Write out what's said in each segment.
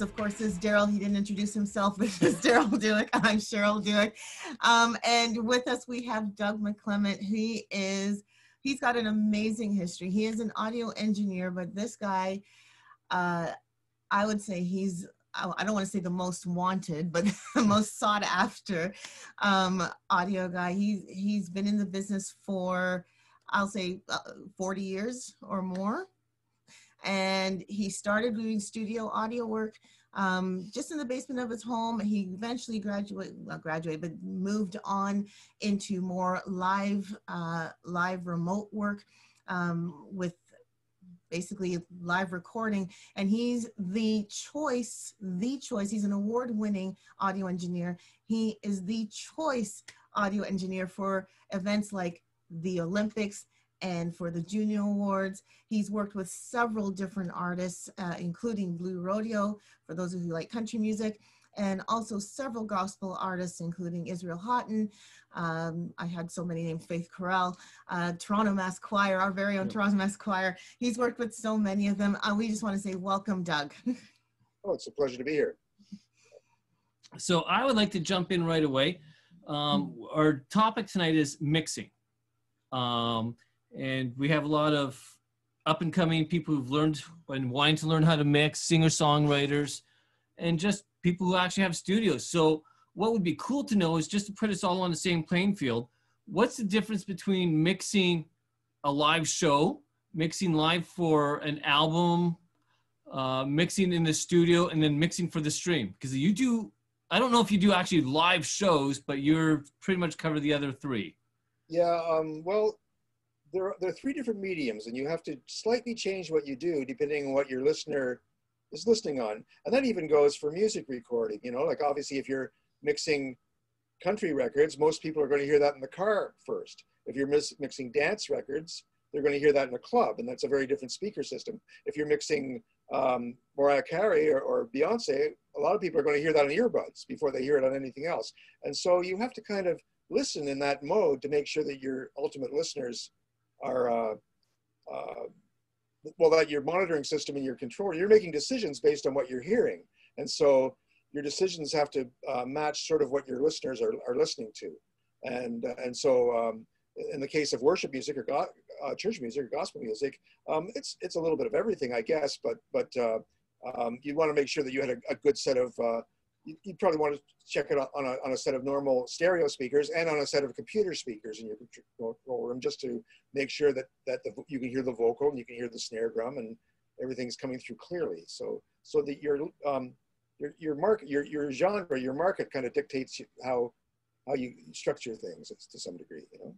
of course, is Daryl. He didn't introduce himself. This is Daryl Duick. I'm Cheryl Duick. Um, and with us, we have Doug McClement. He is, he's got an amazing history. He is an audio engineer, but this guy, uh, I would say he's, I don't want to say the most wanted, but the most sought after um, audio guy. He's, he's been in the business for, I'll say uh, 40 years or more and he started doing studio audio work um, just in the basement of his home. He eventually graduated, well, graduated, but moved on into more live, uh, live remote work um, with basically live recording. And he's the choice, the choice. He's an award-winning audio engineer. He is the choice audio engineer for events like the Olympics and for the Juno Awards. He's worked with several different artists, uh, including Blue Rodeo, for those of you who like country music, and also several gospel artists, including Israel Houghton. Um, I had so many names, Faith Correll, uh, Toronto Mass Choir, our very own Toronto Mass Choir. He's worked with so many of them. Uh, we just want to say welcome, Doug. oh, it's a pleasure to be here. So I would like to jump in right away. Um, our topic tonight is mixing. Um, and we have a lot of up and coming people who've learned and wanting to learn how to mix, singer songwriters, and just people who actually have studios. So, what would be cool to know is just to put us all on the same playing field. What's the difference between mixing a live show, mixing live for an album, uh, mixing in the studio, and then mixing for the stream? Because you do, I don't know if you do actually live shows, but you're pretty much cover the other three. Yeah, um, well, there are, there are three different mediums and you have to slightly change what you do depending on what your listener is listening on. And that even goes for music recording, you know, like obviously if you're mixing country records, most people are going to hear that in the car first. If you're mixing dance records, they're going to hear that in a club, and that's a very different speaker system. If you're mixing um, Mariah Carey or, or Beyonce, a lot of people are going to hear that on earbuds before they hear it on anything else. And so you have to kind of listen in that mode to make sure that your ultimate listeners are, uh, uh, well, that your monitoring system and your control, you're making decisions based on what you're hearing. And so your decisions have to uh, match sort of what your listeners are, are listening to. And, uh, and so um, in the case of worship music or go, uh, church music or gospel music, um, it's, it's a little bit of everything, I guess, but, but uh, um, you want to make sure that you had a, a good set of you'd probably want to check it on a, on a set of normal stereo speakers and on a set of computer speakers in your control room just to make sure that, that the, you can hear the vocal and you can hear the snare drum and everything's coming through clearly. So, so that your, um, your, your market, your, your genre, your market kind of dictates how, how you structure things to some degree, you know?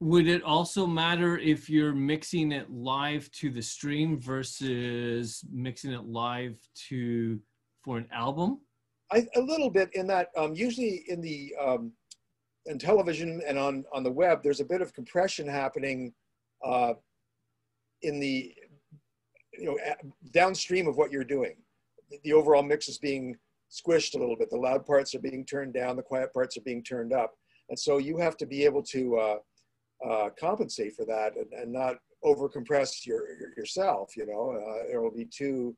Would it also matter if you're mixing it live to the stream versus mixing it live to for an album? I, a little bit in that um, usually in the um, in television and on on the web, there's a bit of compression happening uh, in the you know downstream of what you're doing. The overall mix is being squished a little bit. The loud parts are being turned down, the quiet parts are being turned up, and so you have to be able to uh, uh, compensate for that and, and not over compress your, your, yourself. You know, uh, it will be too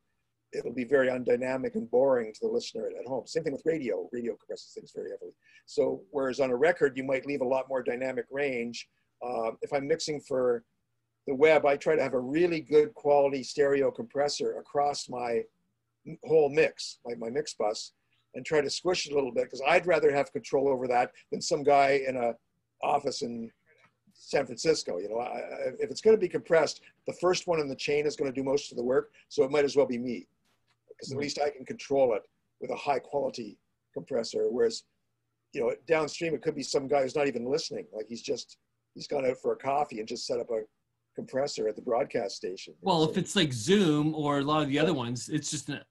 it'll be very undynamic and boring to the listener at, home. Same thing with radio. Radio compresses things very heavily. So whereas on a record, you might leave a lot more dynamic range. Uh, if I'm mixing for the web, I try to have a really good quality stereo compressor across my whole mix, like my mix bus, and try to squish it a little bit because I'd rather have control over that than some guy in a office in San Francisco. You know, I, if it's going to be compressed, the first one in the chain is going to do most of the work, so it might as well be me because at least I can control it with a high quality compressor. Whereas, you know, downstream it could be some guy who's not even listening. Like he's just he's gone out for a coffee and just set up a compressor at the broadcast station. Well, so, if it's like Zoom or a lot of the other ones, it's just a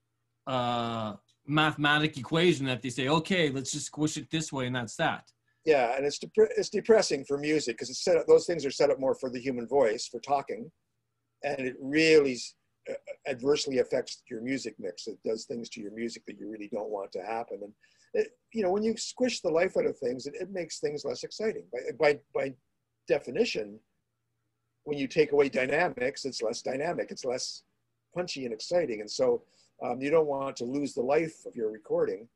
uh, mathematic equation that they say, okay, let's just squish it this way, and that's that. Yeah, and it's it's depressing for music because it's set up. Those things are set up more for the human voice for talking, and it really adversely affects your music mix. It does things to your music that you really don't want to happen. And it, you know, when you squish the life out of things, it, it makes things less exciting. By, by, by definition, when you take away dynamics, it's less dynamic. It's less punchy and exciting. And so um, you don't want to lose the life of your recording.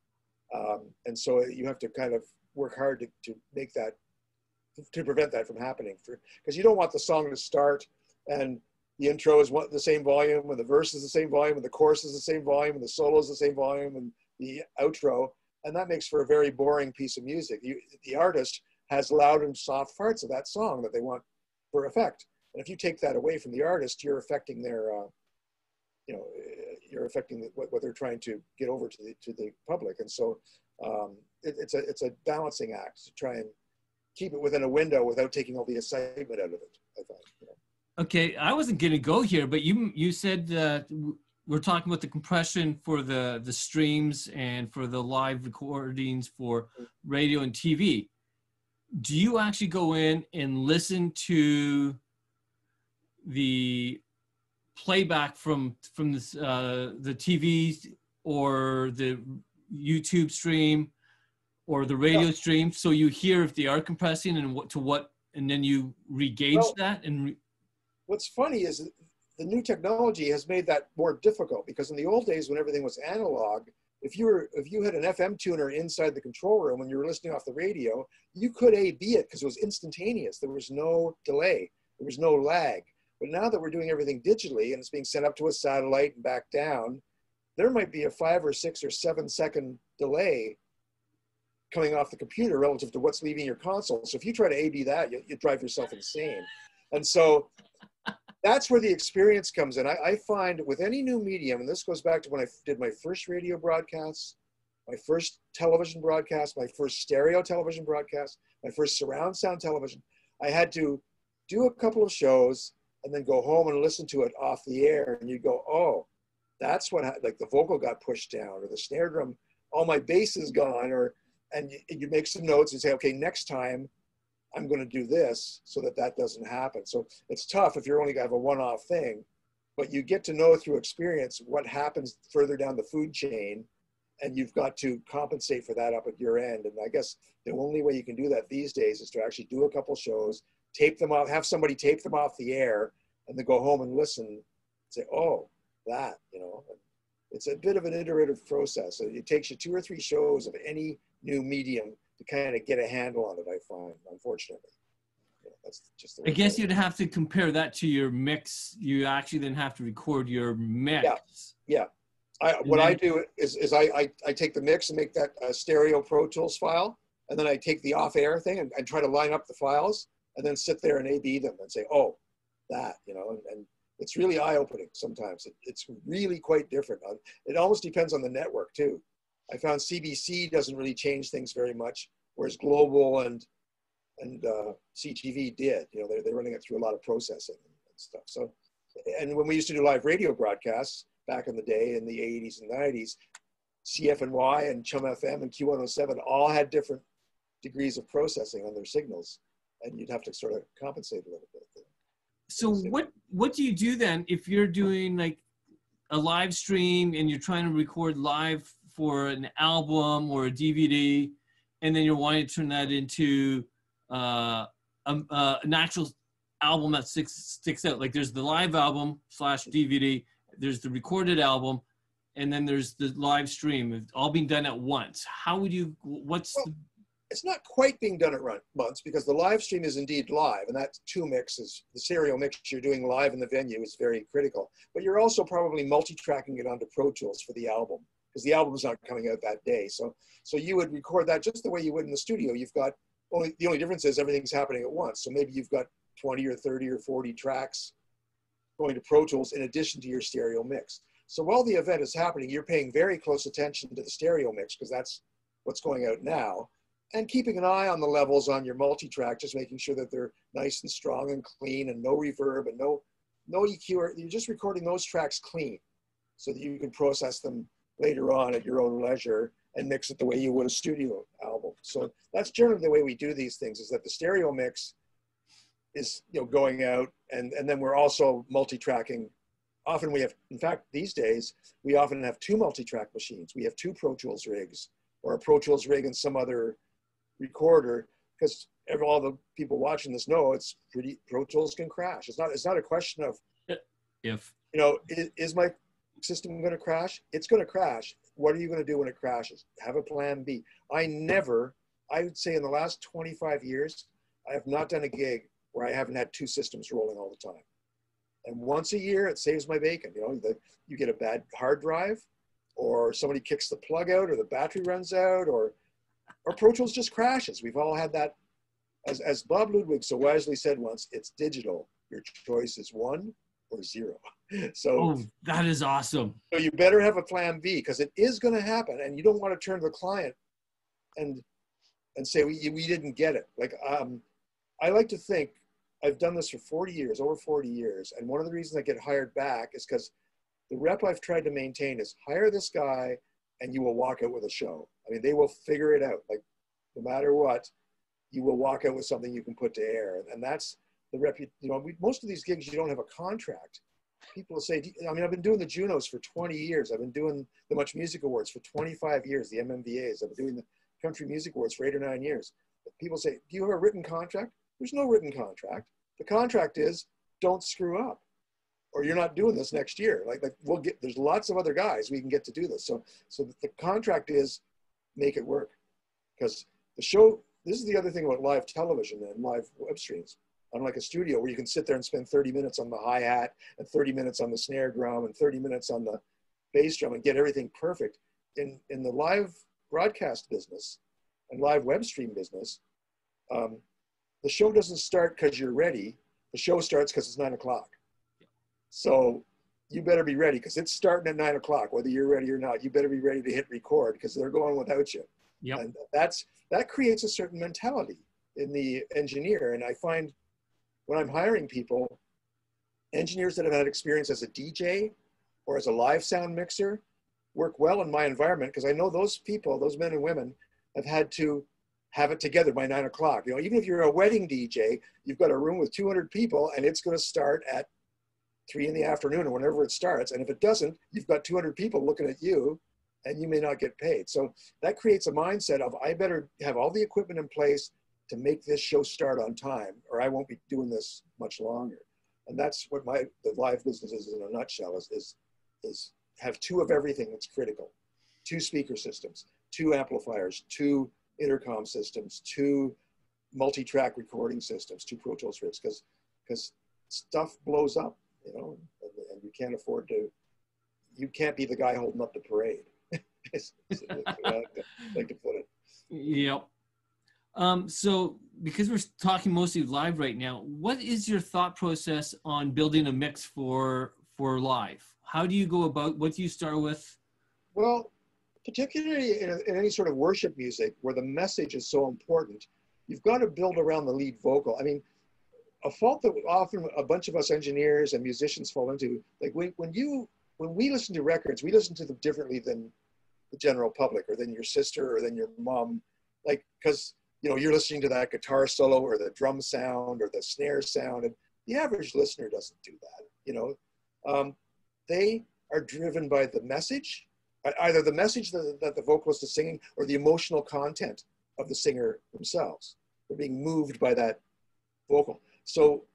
Um, and so you have to kind of work hard to, to make that, to prevent that from happening. Because you don't want the song to start and the intro is the same volume and the verse is the same volume and the chorus is the same volume and the solo is the same volume and the outro. And that makes for a very boring piece of music. You, the artist has loud and soft parts of that song that they want for effect. And if you take that away from the artist, you're affecting their, uh, you know, you're affecting the, what, what, they're trying to get over to the to the public. And so um, it, it's a it's a balancing act to try and keep it within a window without taking all the excitement out of it. I. You know. Okay, I wasn't going to go here, but you you said uh, we're talking about the compression for the the streams and for the live recordings for radio and TV. Do you actually go in and listen to the playback from from this, uh, the TV or the YouTube stream or the radio stream, so you hear if they are compressing and what to what, and then you regauge well, that. And re- what's funny is the new technology has made that more difficult because in the old days when everything was analog, if you were if you had an FM tuner inside the control room when you were listening off the radio, you could A B it because it was instantaneous. There was no delay. There was no lag. But now that we're doing everything digitally and it's being sent up to a satellite and back down, there might be a five or six or seven second delay coming off the computer relative to what's leaving your console. So if you try to A-B that, you, you drive yourself insane. And so that's where the experience comes in. I, I, find with any new medium, and this goes back to when I did my first radio broadcasts, my first television broadcast, my first stereo television broadcast, my first surround sound television, I had to do a couple of shows and then go home and listen to it off the air and you go oh that's what I, like the vocal got pushed down or the snare drum all my bass is gone or and you, you make some notes and say okay next time i'm going to do this so that that doesn't happen so it's tough if you're only going to have a one-off thing but you get to know through experience what happens further down the food chain and you've got to compensate for that up at your end and i guess the only way you can do that these days is to actually do a couple shows tape them off, have somebody tape them off the air, and then go home and listen. And say, oh, that, you know. It's a bit of an iterative process. So it takes you two or three shows of any new medium to kind of get a handle on it. I find, unfortunately. Yeah, that's just. I guess you'd have to compare that to your mix. You actually then have to record your mix. Yeah. Yeah. I, what then, I do is, is I, I, I, take the mix and make that a stereo Pro Tools file, and then I take the off-air thing and, and try to line up the files, and then sit there and A/B them and say, oh, that, you know, and, and it's really eye-opening sometimes. It, it's really quite different. Uh, it almost depends on the network too. I found CBC doesn't really change things very much, whereas Global and and uh, CTV did. You know, they're, they're running it through a lot of processing and stuff. So, and when we used to do live radio broadcasts back in the day in the 80s and 90s, CFNY and Chum FM and Q107 all had different degrees of processing on their signals and you'd have to sort of compensate a little bit. So what what do you do then if you're doing like a live stream and you're trying to record live for an album or a DVD, and then you're wanting to turn that into uh, a, an actual album that sticks sticks out? Like there's the live album slash DVD, there's the recorded album, and then there's the live stream, It's all being done at once. How would you? What's well, the it's not quite being done at once because the live stream is indeed live, and that two mix is the stereo mix you're doing live in the venue is very critical. But you're also probably multi-tracking it onto Pro Tools for the album because the album's not coming out that day. So so you would record that just the way you would in the studio. You've got only the only difference is everything's happening at once. So maybe you've got 20 or 30 or 40 tracks going to Pro Tools in addition to your stereo mix. So while the event is happening, you're paying very close attention to the stereo mix because that's what's going out now and keeping an eye on the levels on your multi-track, just making sure that they're nice and strong and clean and no reverb and no, no EQ. You're just recording those tracks clean so that you can process them later on at your own leisure and mix it the way you would a studio album. So that's generally the way we do these things is that the stereo mix is you know going out and, and then we're also multi-tracking. Often we have, in fact, these days, we often have two multi-track machines. We have two Pro Tools rigs or a Pro Tools rig and some other recorder because all the people watching this know it's pretty Pro Tools can crash. It's not it's not a question of if you know, is, is my system going to crash? It's going to crash. What are you going to do when it crashes? Have a plan B. I never, I would say in the last 25 years, I have not done a gig where I haven't had two systems rolling all the time. And once a year, it saves my bacon. You know, the, you get a bad hard drive, or somebody kicks the plug out, or the battery runs out, or or Pro Tools just crashes. We've all had that. As, as Bob Ludwig so wisely said once, it's digital. Your choice is one or zero. So oh, that is awesome. So you better have a plan B because it is going to happen, and you don't want to turn to the client and and say we we didn't get it. Like um, I like to think I've done this for 40 years, over 40 years, and one of the reasons I get hired back is because the rep I've tried to maintain is hire this guy, and you will walk out with a show. I mean, they will figure it out. Like no matter what, you will walk out with something you can put to air, and that's the. You know, we, most of these gigs you don't have a contract people say, I mean, I've been doing the Junos for 20 years. I've been doing the Much Music Awards for 25 years, the MMVAs. I've been doing the Country Music Awards for eight or nine years. People say, Do you have a written contract? There's no written contract. The contract is don't screw up or you're not doing this next year. Like, like we'll get, there's lots of other guys we can get to do this. So, so the contract is make it work because the show, this is the other thing about live television and live web streams unlike a studio where you can sit there and spend 30 minutes on the hi-hat and 30 minutes on the snare drum and 30 minutes on the bass drum and get everything perfect. In, in the live broadcast business and live web stream business, um, the show doesn't start because you're ready. The show starts because it's nine o'clock. So you better be ready because it's starting at nine o'clock, whether you're ready or not. You better be ready to hit record because they're going without you. Yep. And that's that creates a certain mentality in the engineer. And I find when I'm hiring people, engineers that have had experience as a DJ or as a live sound mixer work well in my environment because I know those people, those men and women, have had to have it together by nine o'clock. You know, even if you're a wedding DJ, you've got a room with 200 people and it's going to start at three in the afternoon or whenever it starts. And if it doesn't, you've got 200 people looking at you and you may not get paid. So that creates a mindset of I better have all the equipment in place to make this show start on time or I won't be doing this much longer. And that's what my the live business is in a nutshell is, is, is have two of everything that's critical. Two speaker systems, two amplifiers, two intercom systems, two multi-track recording systems, two Pro Tools rigs, because because stuff blows up, you know, and, and, you can't afford to. You can't be the guy holding up the parade. Like to put it. Yep. Um, so because we're talking mostly live right now, what is your thought process on building a mix for for live? How do you go about? What do you start with? Well, particularly in, in any sort of worship music where the message is so important, you've got to build around the lead vocal. I mean, a fault that often a bunch of us engineers and musicians fall into, like when, when you when we listen to records, we listen to them differently than the general public or than your sister or than your mom, like because you know, you're listening to that guitar solo or the drum sound or the snare sound, and the average listener doesn't do that. You know, um, they are driven by the message, either the message that, that the vocalist is singing or the emotional content of the singer themselves. They're being moved by that vocal. So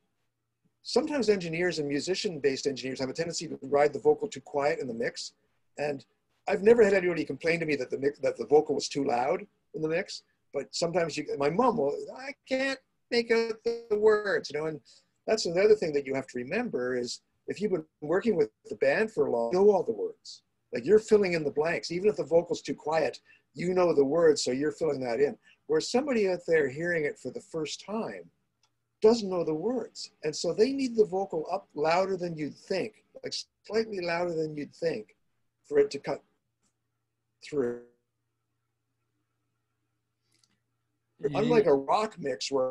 sometimes engineers and musician-based engineers have a tendency to ride the vocal too quiet in the mix, and I've never had anybody complain to me that the mix, that the vocal was too loud in the mix but sometimes you, my mom will, I can't make out the words, you know, and that's another thing that you have to remember is if you've been working with the band for a long, you know all the words. Like you're filling in the blanks. Even if the vocal's too quiet, you know the words, so you're filling that in. Whereas somebody out there hearing it for the first time doesn't know the words. And so they need the vocal up louder than you'd think, like slightly louder than you'd think for it to cut through. Yeah. Unlike a rock mix where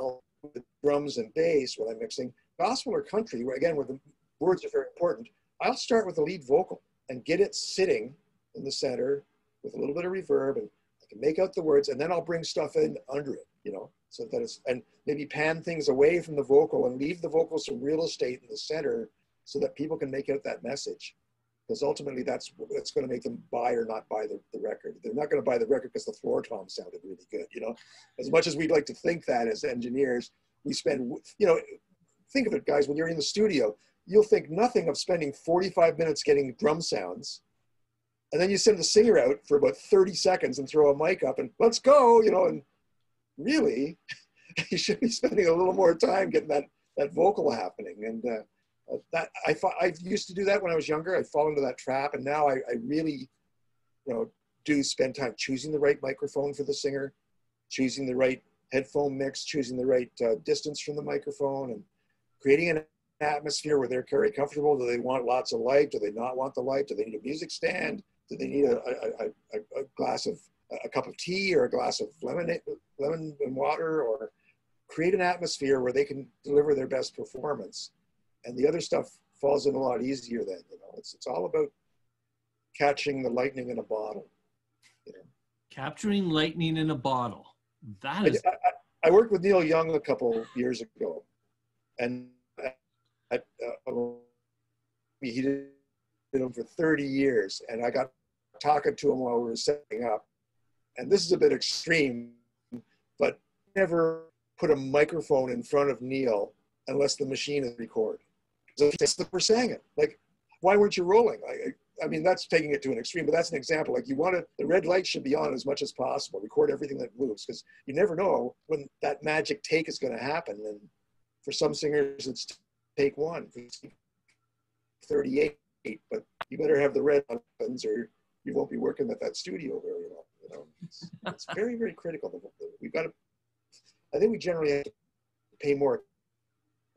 the drums and bass when I'm mixing, gospel or country, where again, where the words are very important, I'll start with the lead vocal and get it sitting in the center with a little bit of reverb and I can make out the words and then I'll bring stuff in under it, you know, so that it's, and maybe pan things away from the vocal and leave the vocal some real estate in the center so that people can make out that message because ultimately that's what's going to make them buy or not buy the, the record. They're not going to buy the record because the floor tom sounded really good. You know, as much as we'd like to think that as engineers, we spend you know, think of it, guys. When you're in the studio, you'll think nothing of spending 45 minutes getting drum sounds. And then you send the singer out for about 30 seconds and throw a mic up and let's go, you know, and really, you should be spending a little more time getting that, that vocal happening. And uh, that I, I used to do that when I was younger. I fall into that trap. And now I, I really, you know, do spend time choosing the right microphone for the singer, choosing the right headphone mix, choosing the right uh, distance from the microphone and creating an atmosphere where they're very comfortable? Do they want lots of light? Do they not want the light? Do they need a music stand? Do they need a, a, a, a glass of a cup of tea or a glass of lemon lemon and water or create an atmosphere where they can deliver their best performance and the other stuff falls in a lot easier then you know? It's, it's all about catching the lightning in a bottle you know? Capturing lightning in a bottle. That is I, I, I worked with neil young a couple years ago and I, uh, he did them for 30 years, and I got talking to him while we were setting up. And this is a bit extreme, but never put a microphone in front of Neil unless the machine is record. So we're saying it. Like, why weren't you rolling? I, I mean, that's taking it to an extreme, but that's an example. Like, you want to, the red light should be on as much as possible. Record everything that moves because you never know when that magic take is going to happen. And for some singers, it's take one, 38, but you better have the red buttons or you won't be working at that studio very long. You know, it's, it's very, very critical. We've got to, I think we generally have to pay more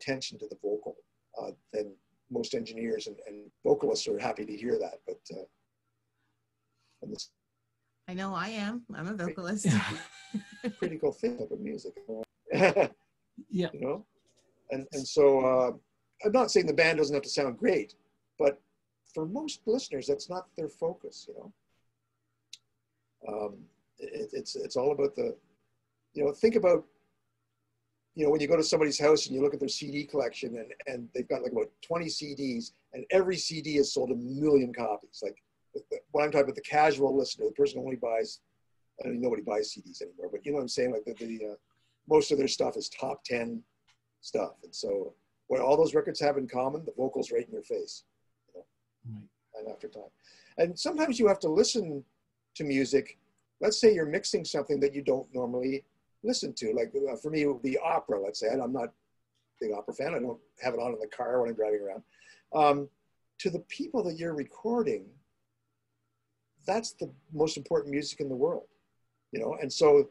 attention to the vocal uh, than most engineers and, and, vocalists are happy to hear that. But uh, this, I know I am. I'm a vocalist. critical thing of music. yeah. You know, and and so uh, I'm not saying the band doesn't have to sound great, but for most listeners, that's not their focus. You know, um, it, it's it's all about the, you know, think about, you know, when you go to somebody's house and you look at their CD collection and and they've got like about 20 CDs and every CD has sold a million copies. Like what I'm talking about, the casual listener, the person who only buys, I mean, nobody buys CDs anymore, but you know what I'm saying? Like the, the uh, most of their stuff is top 10 stuff, and so what all those records have in common, the vocals right in your face, you know, right. time after time. And sometimes you have to listen to music. Let's say you're mixing something that you don't normally listen to. Like uh, for me, it would be opera, let's say. I'm not a big opera fan. I don't have it on in the car when I'm driving around. Um, to the people that you're recording, that's the most important music in the world, you know? And so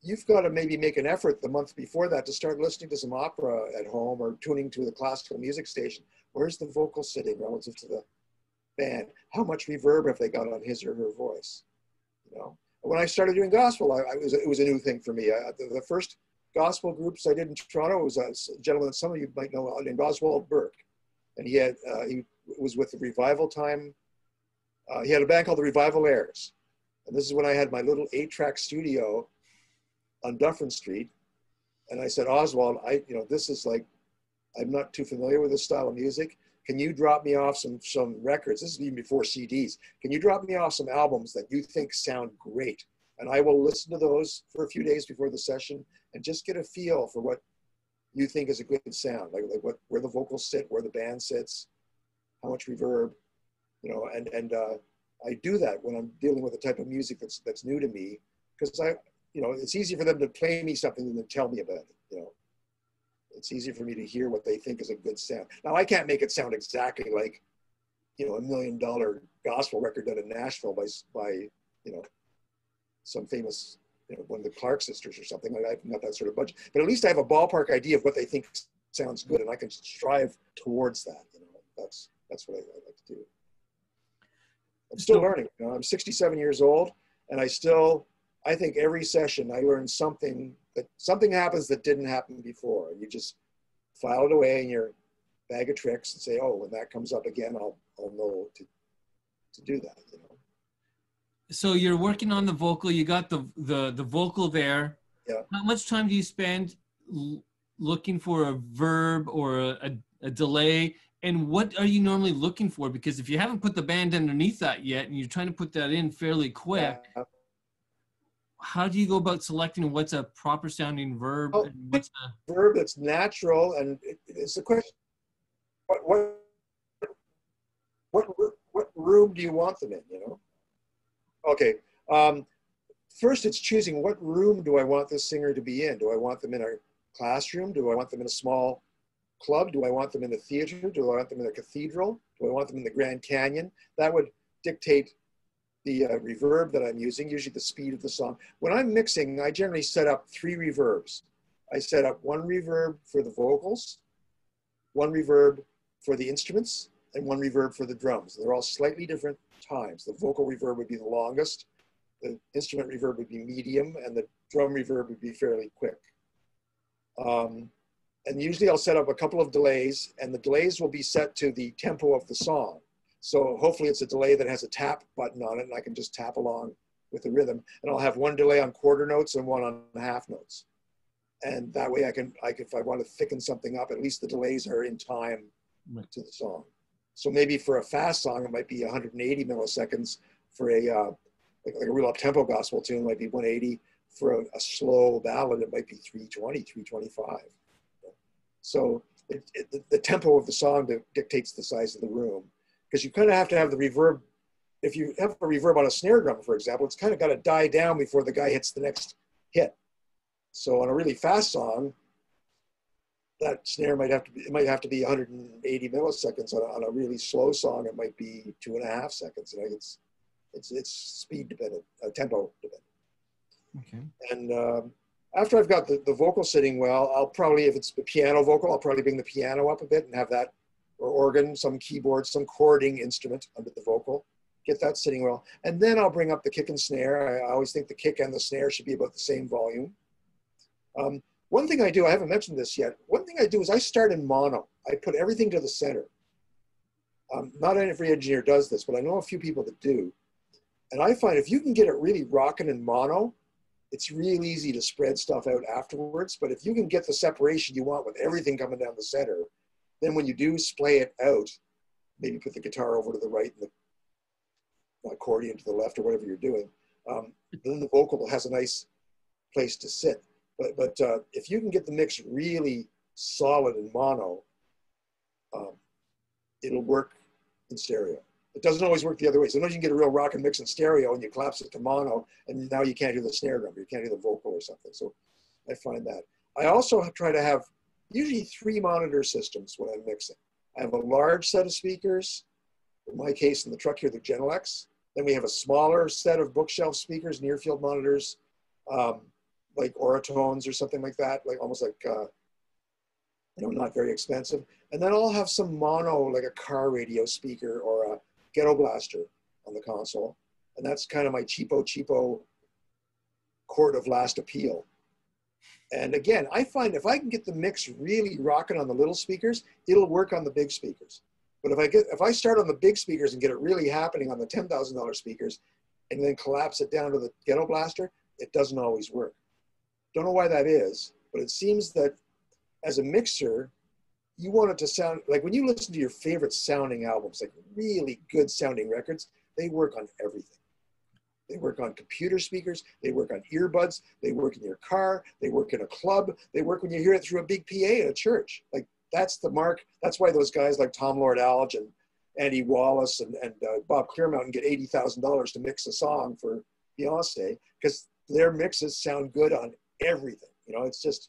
you've got to maybe make an effort the month before that to start listening to some opera at home or tuning to the classical music station. Where's the vocal sitting relative to the band? How much reverb have they got on his or her voice? You know, when I started doing gospel, I, I was it was a new thing for me. I, the, the, first gospel groups I did in Toronto was a gentleman that some of you might know named Oswald Burke, and he had uh, he was with the Revival Time. Uh, he had a band called the Revival Airs, and this is when I had my little eight-track studio on Dufferin Street. And I said, Oswald, I, you know, this is like, I'm not too familiar with this style of music. Can you drop me off some, some records? This is even before CDs. Can you drop me off some albums that you think sound great? And I will listen to those for a few days before the session and just get a feel for what you think is a good sound, like, like what, where the vocals sit, where the band sits, how much reverb, you know, and, and uh, I do that when I'm dealing with a type of music that's, that's new to me because I, you know, it's easy for them to play me something and to tell me about it. You know, it's easy for me to hear what they think is a good sound. Now I can't make it sound exactly like, you know, a million dollar gospel record done in Nashville by by you know some famous you know one of the Clark sisters or something. Like I've not that sort of budget, but at least I have a ballpark idea of what they think sounds good, and I can strive towards that. You know, that's that's what I, I like to do. I'm still learning. You know, I'm 67 years old, and I still I think every session I learn something that something happens that didn't happen before. You just file it away in your bag of tricks and say, oh, when that comes up again, I'll, I'll know to, to do that, you know. So you're working on the vocal, you got the, the, the vocal there. Yeah. How much time do you spend looking for a verb or a, a, a delay? And what are you normally looking for? Because if you haven't put the band underneath that yet and you're trying to put that in fairly quick, yeah how do you go about selecting what's a proper sounding verb oh, and what's a verb that's natural and it, it's a question what, what, what, what room do you want them in, you know? Okay, um, first it's choosing what room do I want this singer to be in? Do I want them in a classroom? Do I want them in a small club? Do I want them in a theater? Do I want them in a cathedral? Do I want them in the Grand Canyon? That would dictate the uh, reverb that I'm using, usually the speed of the song. When I'm mixing, I generally set up three reverbs. I set up one reverb for the vocals, one reverb for the instruments, and one reverb for the drums. They're all slightly different times. The vocal reverb would be the longest, the instrument reverb would be medium, and the drum reverb would be fairly quick. Um, and usually I'll set up a couple of delays, and the delays will be set to the tempo of the song. So hopefully it's a delay that has a tap button on it, and I can just tap along with the rhythm. And I'll have one delay on quarter notes and one on half notes. And that way I can, I can if I want to thicken something up, at least the delays are in time to the song. So maybe for a fast song, it might be 180 milliseconds. For a uh, like, like, a real up-tempo gospel tune, it might be 180. For a, a, slow ballad, it might be 320, 325. So it, it, the, the, tempo of the song dictates the size of the room, because you kind of have to have the reverb. If you have a reverb on a snare drum, for example, it's kind of got to die down before the guy hits the next hit. So on a really fast song, that snare might have to be, it might have to be 180 milliseconds on a, on a really slow song. It might be two and a half seconds. It's, it's, it's speed dependent, uh, tempo dependent. Okay. And um, after I've got the, the vocal sitting well, I'll probably, if it's a piano vocal, I'll probably bring the piano up a bit and have that, or organ, some keyboard, some chording instrument under the vocal, get that sitting well. And then I'll bring up the kick and snare. I always think the kick and the snare should be about the same volume. Um, one thing I do, I haven't mentioned this yet. One thing I do is I start in mono. I put everything to the center. Um, not every engineer does this, but I know a few people that do. And I find if you can get it really rocking in mono, it's real easy to spread stuff out afterwards. But if you can get the separation you want with everything coming down the center, then when you do splay it out, maybe put the guitar over to the right and the accordion to the left or whatever you're doing, um, then the vocal has a nice place to sit. But, but uh, if you can get the mix really solid in mono, um, it'll work in stereo. It doesn't always work the other way. So Sometimes you can get a real rock and mix in stereo and you collapse it to mono and now you can't do the snare drum, you can't do the vocal or something. So I find that. I also try to have usually three monitor systems when I'm mixing. I have a large set of speakers, in my case in the truck here, the Genelecs. Then we have a smaller set of bookshelf speakers, near field monitors. Um, like Auratones or something like that, like almost like, uh, you know, not very expensive. And then I'll have some mono, like a car radio speaker or a ghetto blaster on the console. And that's kind of my cheapo, cheapo court of last appeal. And again, I find if I can get the mix really rocking on the little speakers, it'll work on the big speakers. But if I get if I start on the big speakers and get it really happening on the ten thousand dollar speakers, and then collapse it down to the ghetto blaster, it doesn't always work. Don't know why that is, but it seems that as a mixer, you want it to sound like when you listen to your favorite sounding albums, like really good sounding records, they work on everything. They work on computer speakers, they work on earbuds, they work in your car, they work in a club, they work when you hear it through a big PA in a church. Like that's the mark. That's why those guys like Tom Lord-Alge and Andy Wallace and, and uh, Bob Clearmountain get $80,000 to mix a song for Beyonce because their mixes sound good on everything. You know, it's just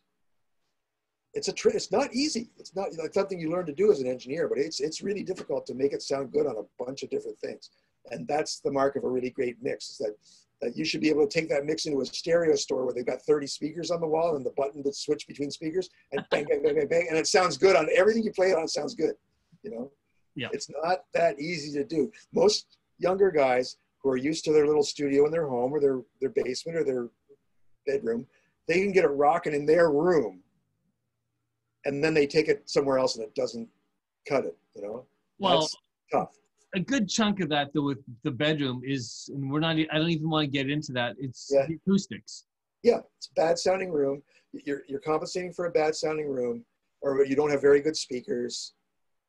it's a it's not easy. It's not like something you learn to do as an engineer, but it's it's really difficult to make it sound good on a bunch of different things. And that's the mark of a really great mix is that that you should be able to take that mix into a stereo store where they've got 30 speakers on the wall and the button that switch between speakers and bang, bang, bang, bang, bang, and it sounds good on everything you play it on sounds good. You know? Yeah. It's not that easy to do. Most younger guys who are used to their little studio in their home or their their basement or their bedroom, they can get it rocking in their room and then they take it somewhere else and it doesn't cut it you know well That's tough a good chunk of that though with the bedroom is and we're not i don't even want to get into that. It's Yeah. the acoustics. Yeah it's a bad sounding room. You're, you're compensating for a bad sounding room or you don't have very good speakers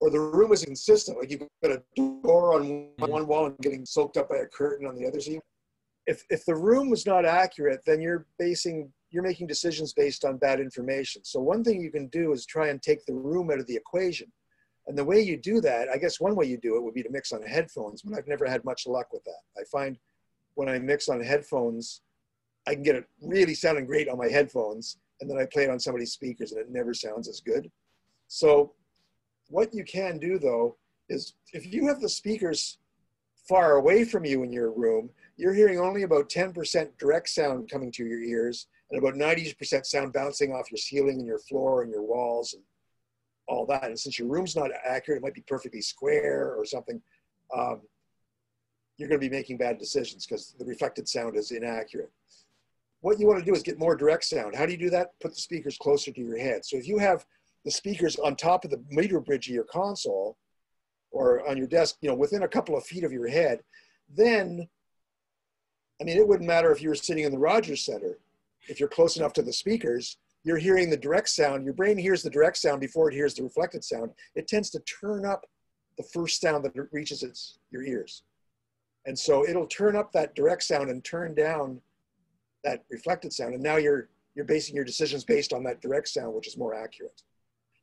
or the room is consistent like you've got a door on one wall and getting soaked up by a curtain on the other side. If, if the room was not accurate then you're basing you're making decisions based on bad information. So one thing you can do is try and take the room out of the equation And the way you do that, I guess one way you do it would be to mix on headphones, but I've never had much luck with that. I find when I mix on headphones, I can get it really sounding great on my headphones, and then I play it on somebody's speakers and it never sounds as good. So what you can do though is if you have the speakers far away from you in your room, you're hearing only about 10% direct sound coming to your ears and about 90% sound bouncing off your ceiling and your floor and your walls and all that. And since your room's not accurate, it might be perfectly square or something. Um, you're going to be making bad decisions because the reflected sound is inaccurate. What you want to do is get more direct sound. How do you do that? Put the speakers closer to your head. So if you have the speakers on top of the meter bridge of your console or on your desk, you know, within a couple of feet of your head, then, I mean, it wouldn't matter if you were sitting in the Rogers Center. If you're close enough to the speakers, you're hearing the direct sound. Your brain hears the direct sound before it hears the reflected sound. It tends to turn up the first sound that reaches its your ears. And so it'll turn up that direct sound and turn down that reflected sound. And now you're you're basing your decisions based on that direct sound, which is more accurate.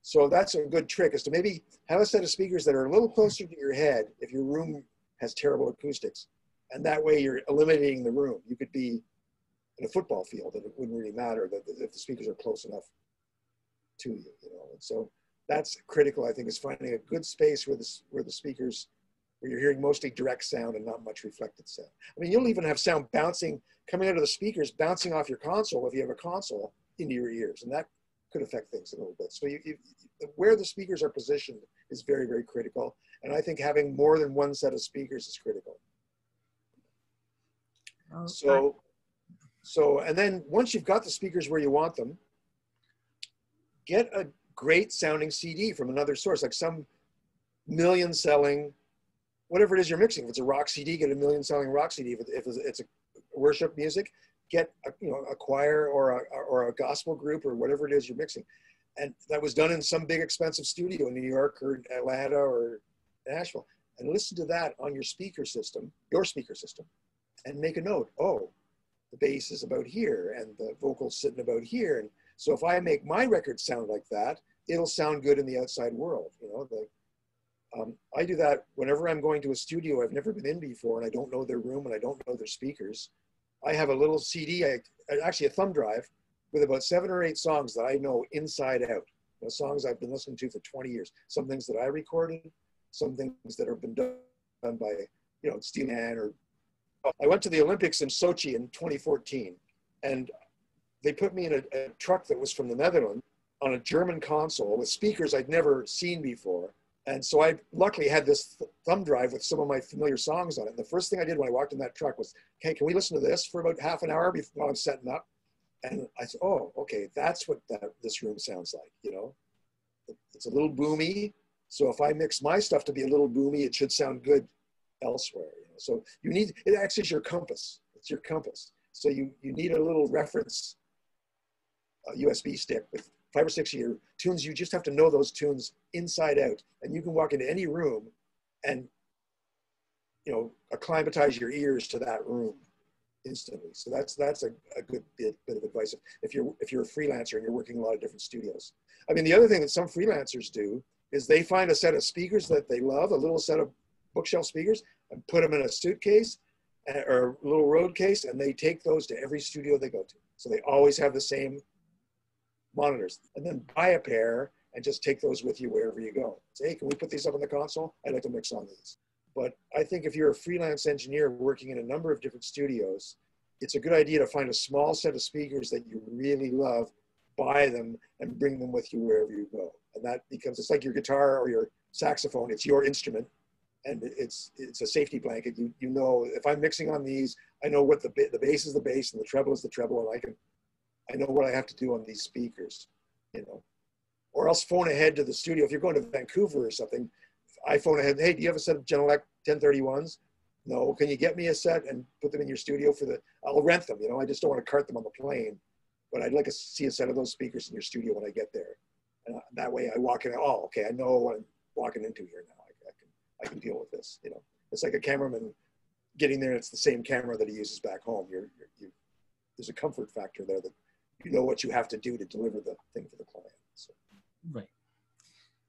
So that's a good trick is to maybe have a set of speakers that are a little closer to your head if your room has terrible acoustics. And that way you're eliminating the room. You could be in a football field that it wouldn't really matter that if the speakers are close enough to you, you know. And so that's critical, I think, is finding a good space where the, where the speakers, where you're hearing mostly direct sound and not much reflected sound. I mean, you'll even have sound bouncing, coming out of the speakers, bouncing off your console if you have a console into your ears. And that could affect things a little bit. So you, you, where the speakers are positioned is very, very critical. And I think having more than one set of speakers is critical. Okay. So, so, and then once you've got the speakers where you want them, get a great sounding CD from another source, like some million selling, whatever it is you're mixing. If it's a rock CD, get a million selling rock CD. If it's, a worship music, get a, you know a choir or a or a gospel group or whatever it is you're mixing, and that was done in some big expensive studio in New York or Atlanta or Nashville, and listen to that on your speaker system, your speaker system, and make a note. Oh, the bass is about here, and the vocals sitting about here, and so if I make my record sound like that, it'll sound good in the outside world. You know, um, I do that whenever I'm going to a studio I've never been in before and I don't know their room and I don't know their speakers. I have a little CD, I, actually a thumb drive with about seven or eight songs that I know inside out. Songs I've been listening to for 20 years. Some things that I recorded, some things that have been done by, you know, Steve Mann or. I went to the Olympics in Sochi in 2014, and they put me in a, a truck that was from the Netherlands on a German console with speakers I'd never seen before and so I luckily had this th- thumb drive with some of my familiar songs on it. And the first thing I did when I walked in that truck was, "Hey, can we listen to this for about half an hour before I'm setting up?" And I said, "Oh, okay, that's what that, this room sounds like." You know, it's a little boomy. So if I mix my stuff to be a little boomy, it should sound good elsewhere. You know? So you need it acts as your compass. It's your compass. So you you need a little reference uh, USB stick with five or six year tunes. You just have to know those tunes inside out, and you can walk into any room and you know acclimatize your ears to that room instantly. So that's that's a, a good bit, bit of advice if you're if you're a freelancer and you're working in a lot of different studios. I mean, the other thing that some freelancers do is they find a set of speakers that they love, a little set of bookshelf speakers, and put them in a suitcase eh, or a little road case, and they take those to every studio they go to. So they always have the same monitors and then buy a pair and just take those with you wherever you go. Say, hey, can we put these up on the console? I'd like to mix on these. But I think if you're a freelance engineer working in a number of different studios, it's a good idea to find a small set of speakers that you really love, buy them, and bring them with you wherever you go. And that becomes, it's like your guitar or your saxophone, it's your instrument. And it's it's a safety blanket. You you know if I'm mixing on these, I know what the the bass is the bass and the treble is the treble, and I can I know what I have to do on these speakers, you know. Or else phone ahead to the studio. If you're going to Vancouver or something, I phone ahead, hey, do you have a set of Genelec 1031s? No, can you get me a set and put them in your studio for the, I'll rent them, you know, I just don't want to cart them on the plane, but I'd like to see a set of those speakers in your studio when I get there. And uh, that way I walk in, oh, okay, I know what I'm walking into here now. I, I, can, deal with this, you know. It's like a cameraman getting there and it's the same camera that he uses back home. You're, you're, you, there's a comfort factor there that you know what you have to do to deliver the thing for the client. So. Right.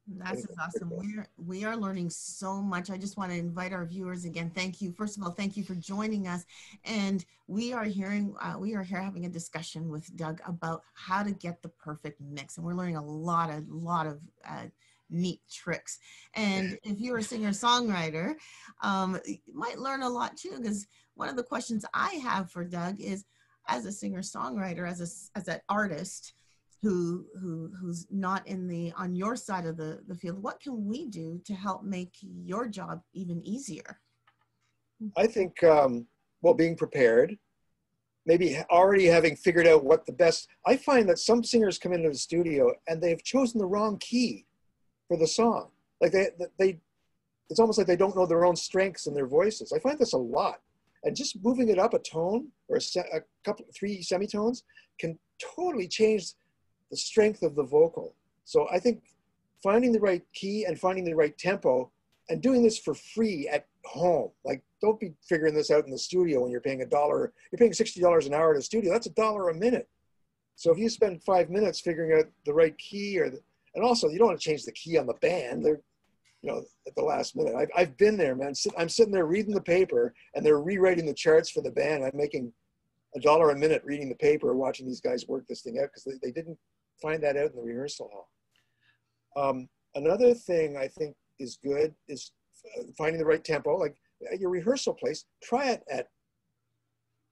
That's awesome. We're we are learning so much. I just want to invite our viewers again. Thank you. First of all, thank you for joining us. And we are hearing uh, we are here having a discussion with Doug about how to get the perfect mix, and we're learning a lot a lot of. Uh, neat tricks. And if you're a singer songwriter um, you might learn a lot too because one of the questions i have for doug is as a singer songwriter as a as an artist who who who's not in the on your side of the the field what can we do to help make your job even easier? I think um, well being prepared maybe already having figured out what the best i find that some singers come into the studio and they've chosen the wrong key for the song like they they it's almost like they don't know their own strengths and their voices i find this a lot and just moving it up a tone or a, a couple three semitones can totally change the strength of the vocal. So I think finding the right key and finding the right tempo and doing this for free at home. Like don't be figuring this out in the studio when you're paying a dollar, you're paying $60 an hour at a studio. That's a dollar a minute. So if you spend five minutes figuring out the right key or the, and also you don't want to change the key on the band. They're, you know, at the last minute. I've, I've been there, man. I'm sitting there reading the paper and they're rewriting the charts for the band. I'm making a dollar a minute reading the paper, watching these guys work this thing out because they, they didn't find that out in the rehearsal hall. Um, another thing I think is good is finding the right tempo. Like at your rehearsal place, try it at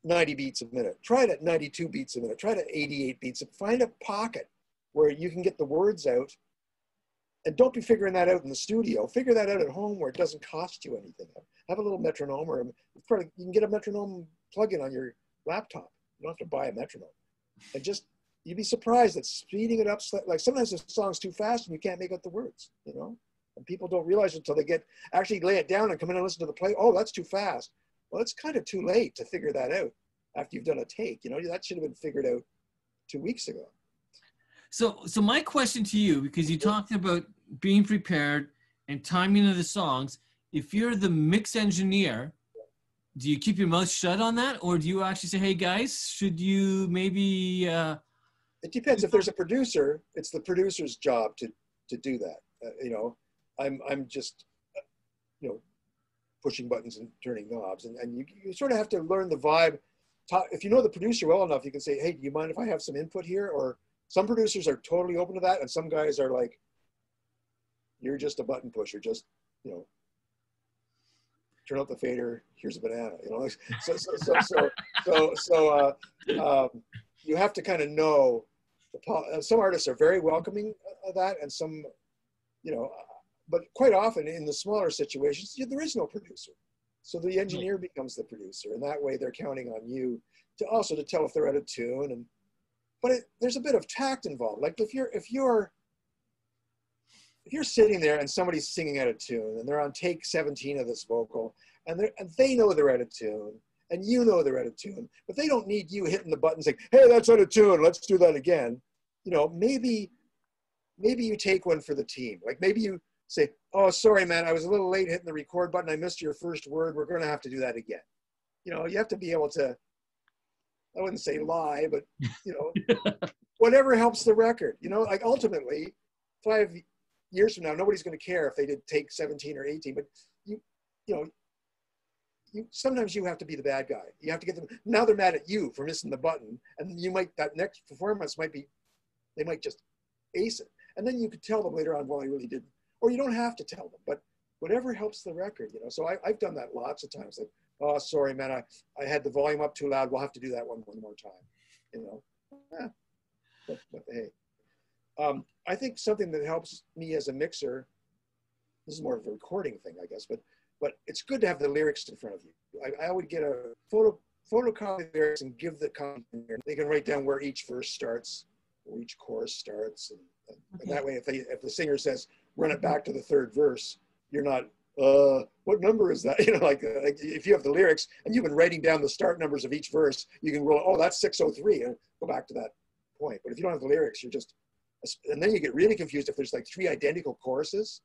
90 beats a minute. Try it at 92 beats a minute. Try it at 88 beats. Find a pocket where you can get the words out. And don't be figuring that out in the studio. Figure that out at home where it doesn't cost you anything. Have a little metronome or you can get a metronome plug-in on your laptop. You don't have to buy a metronome. And just you'd be surprised that speeding it up, like sometimes the song's too fast and you can't make out the words, you know? And people don't realize until they get, actually lay it down and come in and listen to the play. Oh, that's too fast. Well, it's kind of too late to figure that out after you've done a take, you know, that should have been figured out two weeks ago. So, so my question to you, because you talked about being prepared and timing of the songs, if you're the mix engineer, do you keep your mouth shut on that, or do you actually say, "Hey guys, should you maybe uh, it depends. If there's a producer, it's the producer's job to to do that. Uh, you know, I'm I'm just you know pushing buttons and turning knobs, and and you you sort of have to learn the vibe. If you know the producer well enough, you can say, "Hey, do you mind if I have some input here?" Or some producers are totally open to that, and some guys are like, "You're just a button pusher. Just you know, turn out the fader. Here's a banana." You know, so so so so so, so uh, um, you have to kind of know uh, some artists are very welcoming of that and some you know but quite often in the smaller situations there is no producer so the engineer becomes the producer and that way they're counting on you to also to tell if they're out of tune and but it, there's a bit of tact involved like if you're if you're if you're sitting there and somebody's singing out of tune and they're on take 17 of this vocal and they and they know they're out of tune and you know they're out of tune, but they don't need you hitting the button saying, hey, that's out of tune, let's do that again. You know, maybe, maybe you take one for the team. Like maybe you say, oh, sorry, man, I was a little late hitting the record button. I missed your first word. We're going to have to do that again. You know, you have to be able to, I wouldn't say lie, but, you know, whatever helps the record. You know, like ultimately, five years from now, nobody's going to care if they did take 17 or 18, but you, you know, you, sometimes you have to be the bad guy. You have to get them. Now they're mad at you for missing the button, and you might that next performance might be, they might just ace it, and then you could tell them later on, well, I really didn't, or you don't have to tell them, but whatever helps the record, you know. So I, have done that lots of times. Like, oh, sorry, man, I, I had the volume up too loud. We'll have to do that one one more time, you know. Eh, but, but hey, um, I think something that helps me as a mixer. This is more of a recording thing, I guess, but but it's good to have the lyrics in front of you. I, I would get a photo photocopy the lyrics and give the copy. They can write down where each verse starts, where each chorus starts, and, and, okay. and that way, if they if the singer says run it back to the third verse, you're not uh, what number is that? You know, like, uh, like, if you have the lyrics and you've been writing down the start numbers of each verse, you can roll, oh, that's 603 and go back to that point. But if you don't have the lyrics, you're just, and then you get really confused if there's like three identical choruses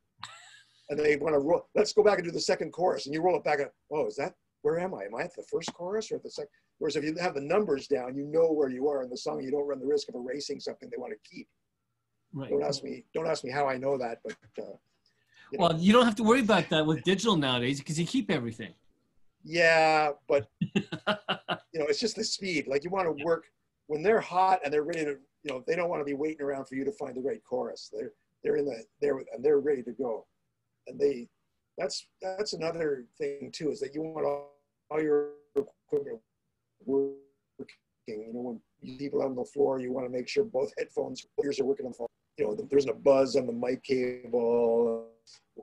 and they want to roll. Let's go back and do the second chorus, and you roll it back. And, oh, is that where am I? Am I at the first chorus or at the second? Whereas if you have the numbers down, you know where you are in the song. You don't run the risk of erasing something they want to keep. Right. Don't ask me. Don't ask me how I know that, but uh. Well, you don't have to worry about that with digital nowadays because you keep everything. Yeah, but you know, it's just the speed. Like you want to work when they're hot and they're ready to. You know, they don't want to be waiting around for you to find the right chorus. They're they're in the they're and they're ready to go, and they. That's that's another thing too is that you want all, all your equipment working. You know, when you people out on the floor, you want to make sure both headphones ears are working on the phone. You know, there's no buzz on the mic cable.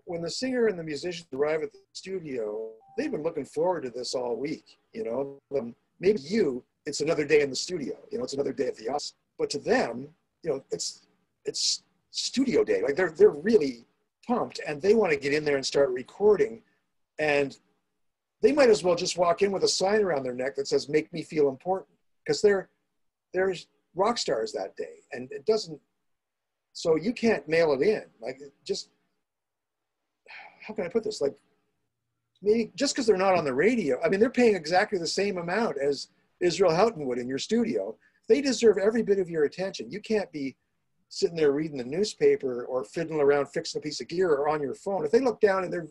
When the singer and the musicians arrive at the studio, they've been looking forward to this all week. You know, um, maybe you, it's another day in the studio. You know, it's another day at the office. But to them, you know, it's it's studio day. Like they're they're really pumped and they want to get in there and start recording. And they might as well just walk in with a sign around their neck that says "Make me feel important," because they're they're rock stars that day, and it doesn't. So you can't mail it in. Like just how can I put this? Like maybe just because they're not on the radio. I mean, they're paying exactly the same amount as Israel Houghton would in your studio. They deserve every bit of your attention. You can't be sitting there reading the newspaper or fiddling around fixing a piece of gear or on your phone. If they look down and they're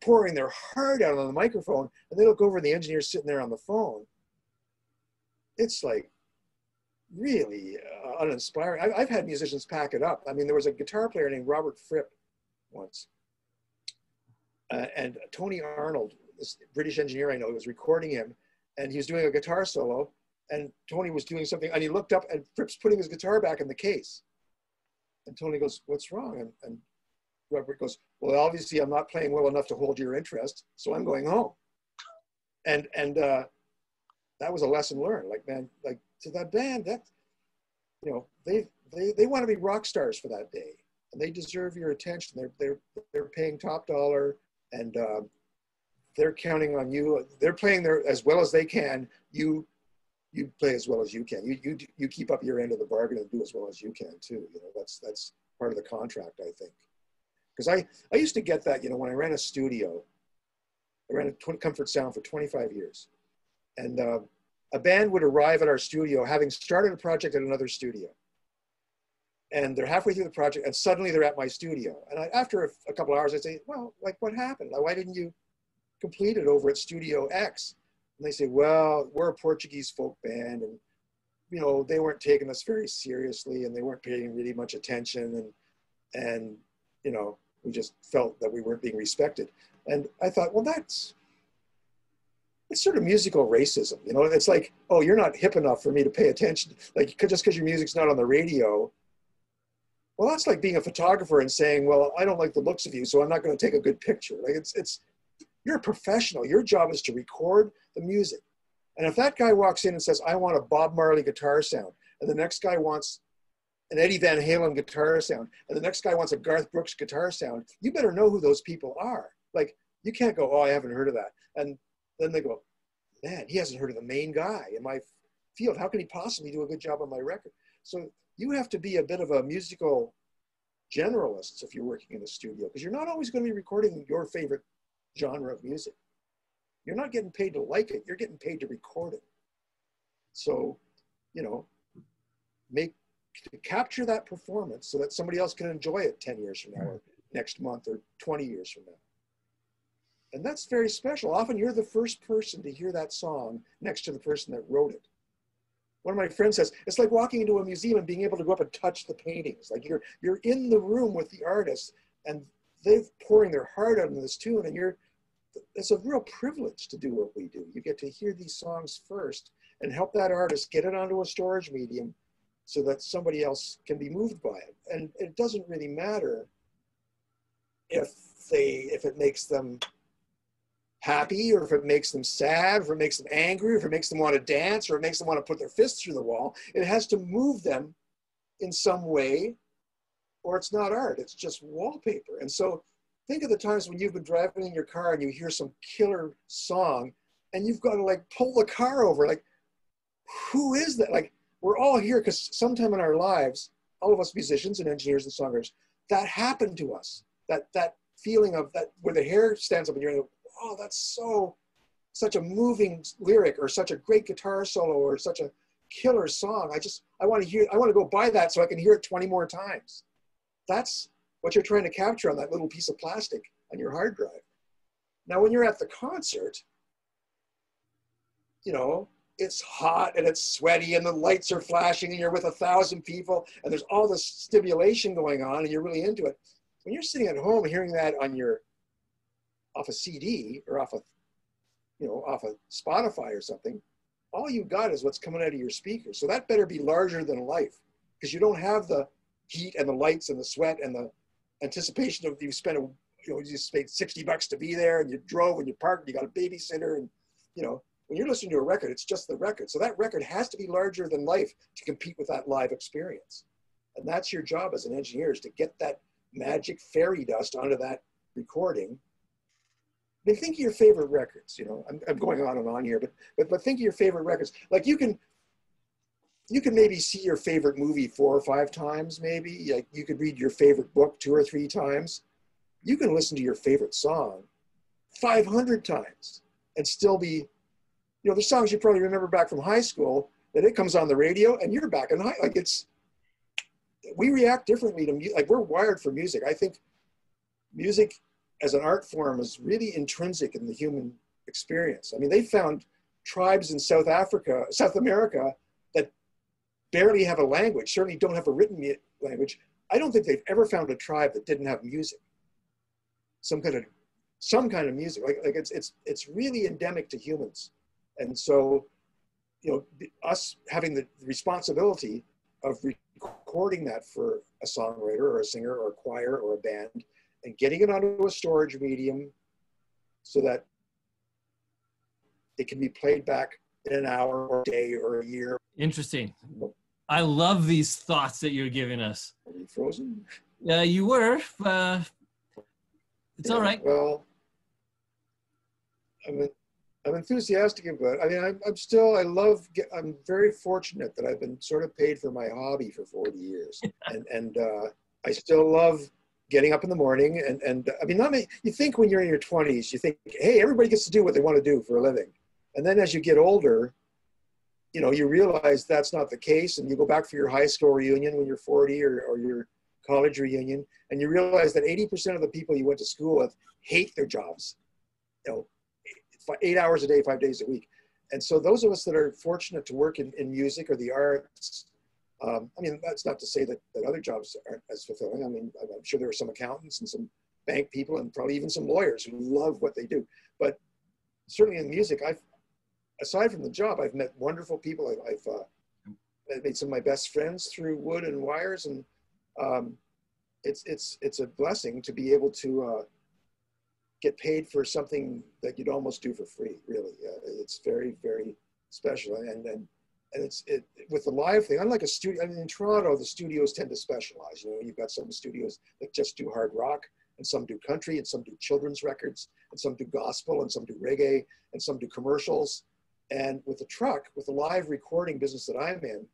pouring their heart out on the microphone and they look over and the engineer's sitting there on the phone, it's like really uh, uninspiring. I, have had musicians pack it up. I mean, there was a guitar player named Robert Fripp once. Uh, and Tony Arnold, this British engineer I know, was recording him and he was doing a guitar solo and Tony was doing something and he looked up and Fripp's putting his guitar back in the case. And Tony goes, what's wrong? And, and Robert goes, well, obviously I'm not playing well enough to hold your interest, so I'm going home. And, and uh, that was a lesson learned. Like, man, like to that band, that, you know, they, they, they want to be rock stars for that day and they deserve your attention. They're, they're, they're paying top dollar and uh, they're counting on you. They're playing their as well as they can. You you play as well as you can. You, you, you keep up your end of the bargain and do as well as you can too. You know, that's, that's part of the contract, I think. Because I, I used to get that, you know, when I ran a studio, I ran a Comfort Sound for 25 years. And uh, a band would arrive at our studio having started a project at another studio. And they're halfway through the project and suddenly they're at my studio. And I, after a, a couple hours, I'd say, well, like what happened? Why didn't you complete it over at Studio X? And they say, well, we're a Portuguese folk band and, you know, they weren't taking us very seriously and they weren't paying really much attention. And, and, you know, we just felt that we weren't being respected. And I thought, well, that's, it's sort of musical racism. You know, it's like, oh, you're not hip enough for me to pay attention. Like, just because your music's not on the radio. Well, that's like being a photographer and saying, well, I don't like the looks of you, so I'm not going to take a good picture. Like, it's, it's, you're a professional. Your job is to record the music. And if that guy walks in and says, I want a Bob Marley guitar sound, and the next guy wants an Eddie Van Halen guitar sound, and the next guy wants a Garth Brooks guitar sound, you better know who those people are. Like, you can't go, oh, I haven't heard of that. And then they go, man, he hasn't heard of the main guy in my field. How can he possibly do a good job on my record? So you have to be a bit of a musical generalist if you're working in a studio, because you're not always going to be recording your favorite genre of music. You're not getting paid to like it, you're getting paid to record it. So, you know, make capture that performance so that somebody else can enjoy it 10 years from now or next month or 20 years from now. And that's very special. Often you're the first person to hear that song next to the person that wrote it. One of my friends says, it's like walking into a museum and being able to go up and touch the paintings. Like you're, you're in the room with the artist and they're pouring their heart out into this tune and you're it's a real privilege to do what we do you get to hear these songs first and help that artist get it onto a storage medium so that somebody else can be moved by it and it doesn't really matter if they if it makes them happy or if it makes them sad or if it makes them angry or if it makes them want to dance or it makes them want to put their fists through the wall it has to move them in some way or it's not art, it's just wallpaper. And so think of the times when you've been driving in your car and you hear some killer song and you've got to like pull the car over. Like, who is that? Like, we're all here because sometime in our lives, all of us musicians and engineers and songwriters, that happened to us. That that feeling of that where the hair stands up and you're oh, that's so such a moving lyric or such a great guitar solo or such a killer song. I just, I want to hear, I want to go buy that so I can hear it 20 more times. That's what you're trying to capture on that little piece of plastic on your hard drive. Now, when you're at the concert, you know, it's hot and it's sweaty and the lights are flashing and you're with a thousand people and there's all this stimulation going on and you're really into it. When you're sitting at home hearing that on your, off a CD or off a, you know, off a Spotify or something, all you got is what's coming out of your speakers. So that better be larger than life because you don't have the heat and the lights and the sweat and the anticipation of you spent a, you know, you paid 60 bucks to be there and you drove and you parked, and you got a babysitter and, you know, when you're listening to a record, it's just the record. So that record has to be larger than life to compete with that live experience. And that's your job as an engineer is to get that magic fairy dust onto that recording. Mean, think of your favorite records. You know, I'm, I'm going on and on here, but, but but think of your favorite records. Like you can you can maybe see your favorite movie four or five times, maybe. Like you could read your favorite book two or three times. You can listen to your favorite song 500 times and still be you know, the songs you probably remember back from high school, that it comes on the radio and you're back in high, like it's, we react differently to music. Like we're wired for music. I think music as an art form is really intrinsic in the human experience. I mean, they found tribes in South Africa, South America, that barely have a language, certainly don't have a written language. I don't think they've ever found a tribe that didn't have music. Some kind of, some kind of music. Like, like it's, it's, it's really endemic to humans. And so, you know, us having the responsibility of recording that for a songwriter or a singer or a choir or a band and getting it onto a storage medium so that it can be played back in an hour or a day or a year. Interesting. I love these thoughts that you're giving us. Are you frozen? Yeah, you were. Uh, it's yeah, all right. Well, I mean, I'm enthusiastic about it. I mean, I'm, I'm still, I love, I'm very fortunate that I've been sort of paid for my hobby for 40 years. and and uh, I still love getting up in the morning. And, and I mean, not many, you think when you're in your 20s, you think, hey, everybody gets to do what they want to do for a living. And then as you get older, you know, you realize that's not the case. And you go back for your high school reunion when you're 40 or, or your college reunion, and you realize that 80% of the people you went to school with hate their jobs. You know, eight hours a day, five days a week. And so those of us that are fortunate to work in, in music or the arts, um, I mean, that's not to say that, that other jobs aren't as fulfilling. I mean, I'm sure there are some accountants and some bank people and probably even some lawyers who love what they do. But certainly in music, I've, aside from the job, I've met wonderful people. I've, I've uh, made some of my best friends through wood and wires. And um, it's, it's, it's a blessing to be able to uh, get paid for something that you'd almost do for free. Really, uh, it's very very special, and and and it's it with the live thing. Unlike a studio, I mean, in Toronto, the studios tend to specialize. You know, you've got some studios that just do hard rock, and some do country, and some do children's records, and some do gospel, and some do reggae, and some do commercials. And with the truck, with the live recording business that I'm in,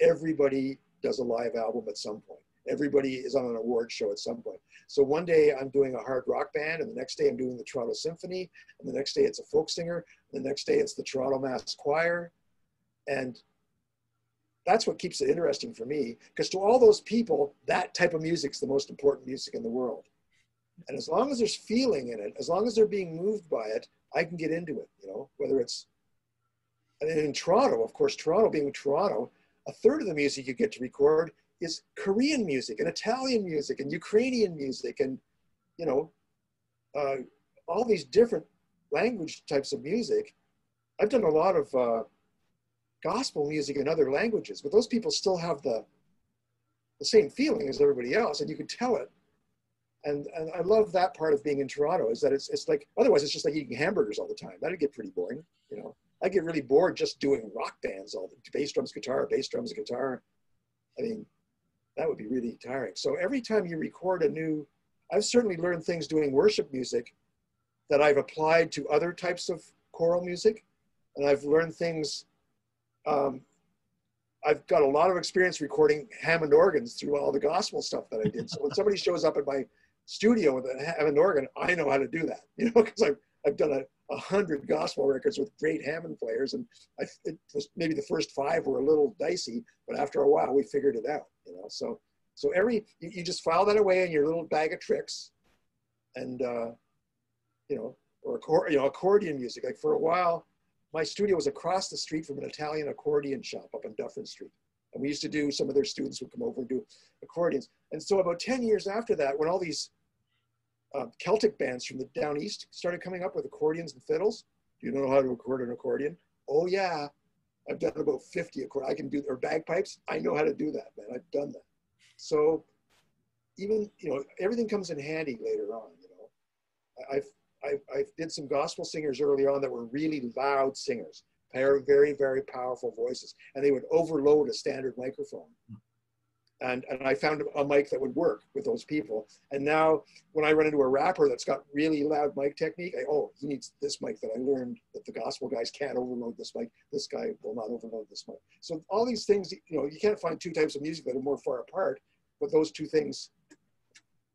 everybody does a live album at some point. Everybody is on an award show at some point. So one day I'm doing a hard rock band, and the next day I'm doing the Toronto Symphony, and the next day it's a folk singer, and the next day it's the Toronto Mass Choir. And that's what keeps it interesting for me, because to all those people, that type of music is the most important music in the world. And as long as there's feeling in it, as long as they're being moved by it, I can get into it, you know, whether it's, and in Toronto, of course, Toronto being Toronto, a third of the music you get to record is Korean music and Italian music and Ukrainian music and, you know, uh, all these different language types of music. I've done a lot of uh, gospel music in other languages, but those people still have the, the same feeling as everybody else, and you can tell it. And, and I love that part of being in Toronto is that it's, it's like, otherwise it's just like eating hamburgers all the time. That'd get pretty boring, you know. I get really bored just doing rock bands all the bass drums, guitar, bass drums, guitar. I mean, that would be really tiring. So every time you record a new, I've certainly learned things doing worship music that I've applied to other types of choral music. And I've learned things, um, I've got a lot of experience recording Hammond organs through all the gospel stuff that I did. So when somebody shows up at my studio with a Hammond organ, I know how to do that, you know, because I've, I've done a, a hundred gospel records with great Hammond players, and I, it was maybe the first five were a little dicey, but after a while we figured it out. You know, so so every you, you just file that away in your little bag of tricks, and uh, you know, or you know, accordion music. Like for a while, my studio was across the street from an Italian accordion shop up on Dufferin Street. And we used to do, some of their students would come over and do accordions. And so about 10 years after that, when all these uh, Celtic bands from the down east started coming up with accordions and fiddles, do you know how to record an accordion? Oh yeah, I've done about 50 accordions. I can do, or bagpipes, I know how to do that, man. I've done that. So even, you know, everything comes in handy later on, you know. I've, I, I did some gospel singers early on that were really loud singers, very, very, very powerful voices, and they would overload a standard microphone. Hmm. And, and I found a mic that would work with those people. And now when I run into a rapper that's got really loud mic technique, I, oh, he needs this mic that I learned that the gospel guys can't overload this mic. This guy will not overload this mic. So all these things, you know, you can't find two types of music that are more far apart, but those two things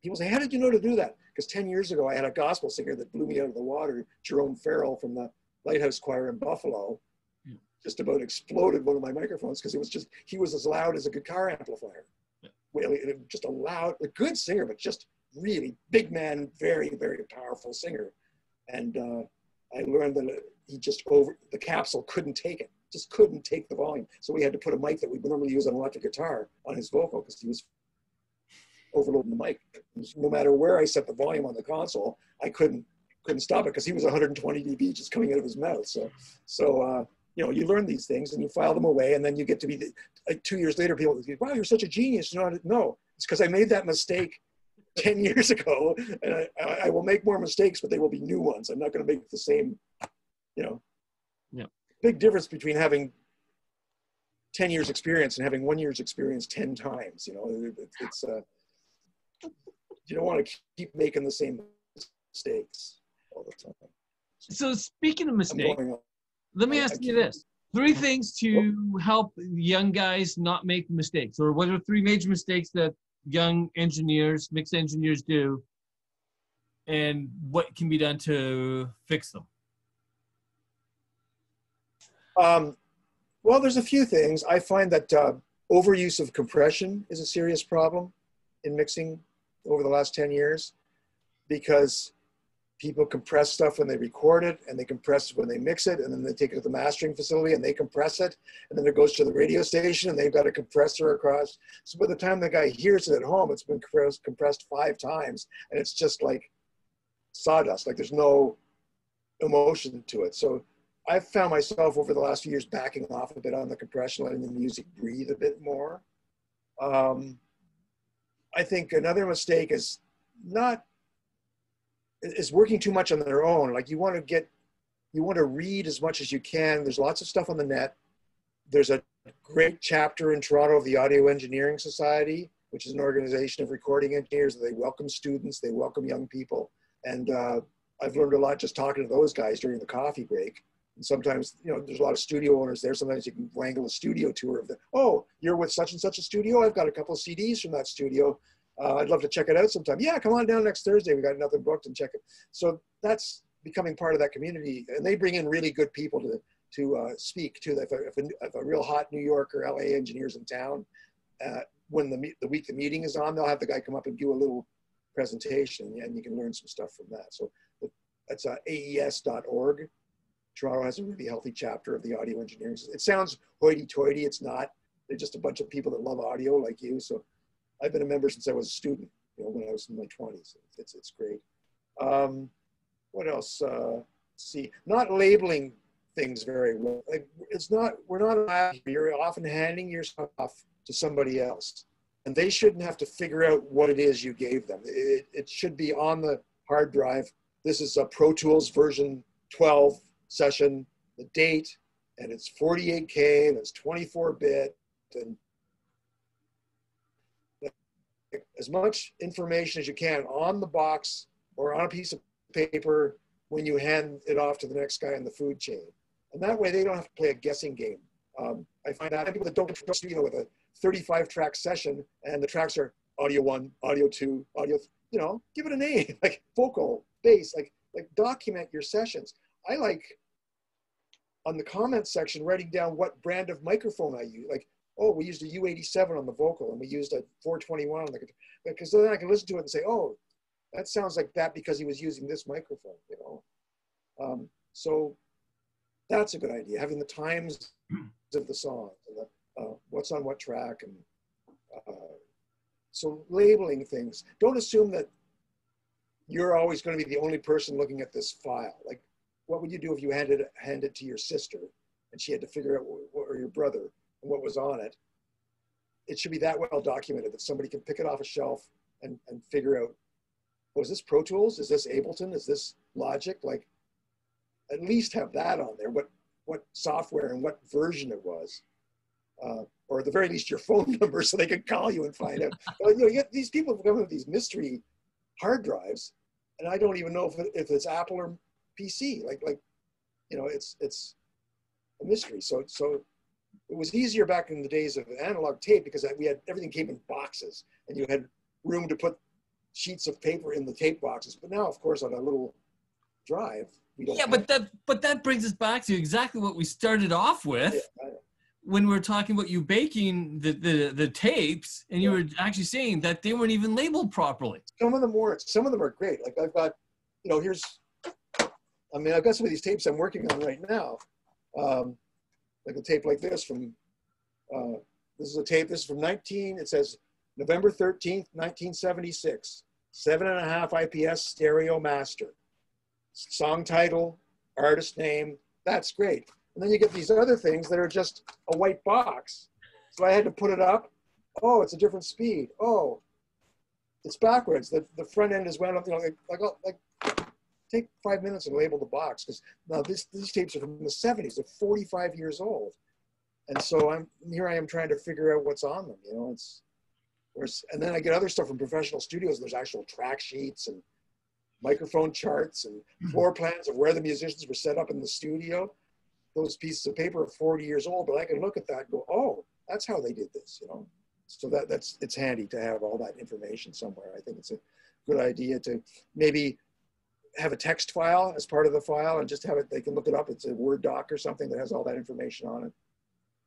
people say, how did you know to do that? Because 10 years ago, I had a gospel singer that blew me out of the water, Jerome Farrell from the Lighthouse Choir in Buffalo, yeah. just about exploded one of my microphones because it was just, he was as loud as a guitar amplifier. Yeah. Well, just a loud, a good singer, but just really big man, very, very powerful singer. And uh, I learned that he just over, the capsule couldn't take it, just couldn't take the volume. So we had to put a mic that we normally use on electric guitar on his vocal because he was overloading the mic. No matter where I set the volume on the console, I couldn't couldn't stop it because he was 120 dB just coming out of his mouth. So so uh, you know you learn these things and you file them away, and then you get to be the, like two years later. People say, "Wow, you're such a genius." You know, no, it's because I made that mistake 10 years ago, and I, I will make more mistakes, but they will be new ones. I'm not going to make the same. You know. Yeah. Big difference between having 10 years experience and having one year's experience 10 times you know it, it's uh, you don't want to keep making the same mistakes all the time. So speaking of mistakes, let me ask you this: three things to help young guys not make mistakes, or what are three major mistakes that young engineers, mixed engineers do, and what can be done to fix them? Um, well, there's a few things. I find that uh, overuse of compression is a serious problem in mixing over the last 10 years because people compress stuff when they record it and they compress it when they mix it and then they take it to the mastering facility and they compress it and then it goes to the radio station and they've got a compressor across. So by the time the guy hears it at home it's been compressed, five times and it's just like sawdust like there's no emotion to it. So i've found myself over the last few years backing off a bit on the compression letting the music breathe a bit more. Um, I think another mistake is not is working too much on their own. Like you want to get, you want to read as much as you can. There's lots of stuff on the net. There's a great chapter in Toronto of the Audio Engineering Society, which is an organization of recording engineers. They welcome students, they welcome young people, and uh, I've learned a lot just talking to those guys during the coffee break. And sometimes, you know, there's a lot of studio owners there. Sometimes you can wangle a studio tour of the, oh, you're with such and such a studio. I've got a couple of CDs from that studio. Uh, I'd love to check it out sometime. Yeah, come on down next Thursday. We got nothing booked and check it. So that's becoming part of that community. And they bring in really good people to, to uh, speak to. If a, if, a, if a real hot New York or LA engineer's in town, uh, when the, the week the meeting is on, they'll have the guy come up and do a little presentation and you can learn some stuff from that. So that's uh, aes.org. Toronto has a really healthy chapter of the audio engineering. It sounds hoity-toity. It's not. They're just a bunch of people that love audio like you. So I've been a member since I was a student, you know, when I was in my 20s. It's, it's great. Um, what else? Uh, see, not labeling things very well. Like, it's not, we're not you're often handing your stuff off to somebody else. And they shouldn't have to figure out what it is you gave them. It, it should be on the hard drive. This is a Pro Tools version 12 session, the date, and it's 48K and it's 24 bit and as much information as you can on the box or on a piece of paper when you hand it off to the next guy in the food chain. And that way they don't have to play a guessing game. Um, I find that people that don't go studio with a 35 track session and the tracks are audio one, audio two, audio, you know, give it a name like vocal, bass, like, like document your sessions. I like on the comment section writing down what brand of microphone I use. Like, oh, we used a U87 on the vocal and we used a 421 on the. Because then I can listen to it and say, oh, that sounds like that because he was using this microphone, you know. Um, so that's a good idea. Having the times of the songs the, uh, what's on what track and uh, so labeling things. Don't assume that you're always going to be the only person looking at this file. Like, what would you do if you handed handed it to your sister and she had to figure out what, or your brother and what was on it? It should be that well documented that somebody can pick it off a shelf and, and figure out, oh, is this Pro Tools? Is this Ableton? Is this Logic? Like, at least have that on there. What what software and what version it was. Uh, or at the very least your phone number so they can call you and find out. you know, you get these people have come with these mystery hard drives, and I don't even know if, it, if it's Apple or PC. Like like, you know, it's it's a mystery. So so it was easier back in the days of analog tape because we had everything came in boxes, and you had room to put sheets of paper in the tape boxes. But now, of course, on a little drive, we don't. Yeah, but that but that brings us back to exactly what we started off with. Yeah, when we were talking about you baking the, the, the tapes and you yeah. were actually saying that they weren't even labeled properly. Some of them were, some of them are great. Like I've got, you know, here's, I mean, I've got some of these tapes I'm working on right now. Um, like a tape like this from, uh, this is a tape, this is from 19, it says November 13th, 1976, seven and a half IPS stereo master. Song title, artist name, that's great. And then you get these other things that are just a white box. So I had to put it up. Oh, it's a different speed. Oh, it's backwards. The, the front end is wound up, you know, like, like, like take five minutes and label the box because now this, these tapes are from the 70s. They're 45 years old. And so I'm here I am trying to figure out what's on them. You know, it's and then I get other stuff from professional studios. There's actual track sheets and microphone charts and mm-hmm. floor plans of where the musicians were set up in the studio those pieces of paper are 40 years old, but I can look at that and go, oh, that's how they did this, you know. So that that's it's handy to have all that information somewhere. I think it's a good idea to maybe have a text file as part of the file and just have it, they can look it up. It's a Word doc or something that has all that information on it.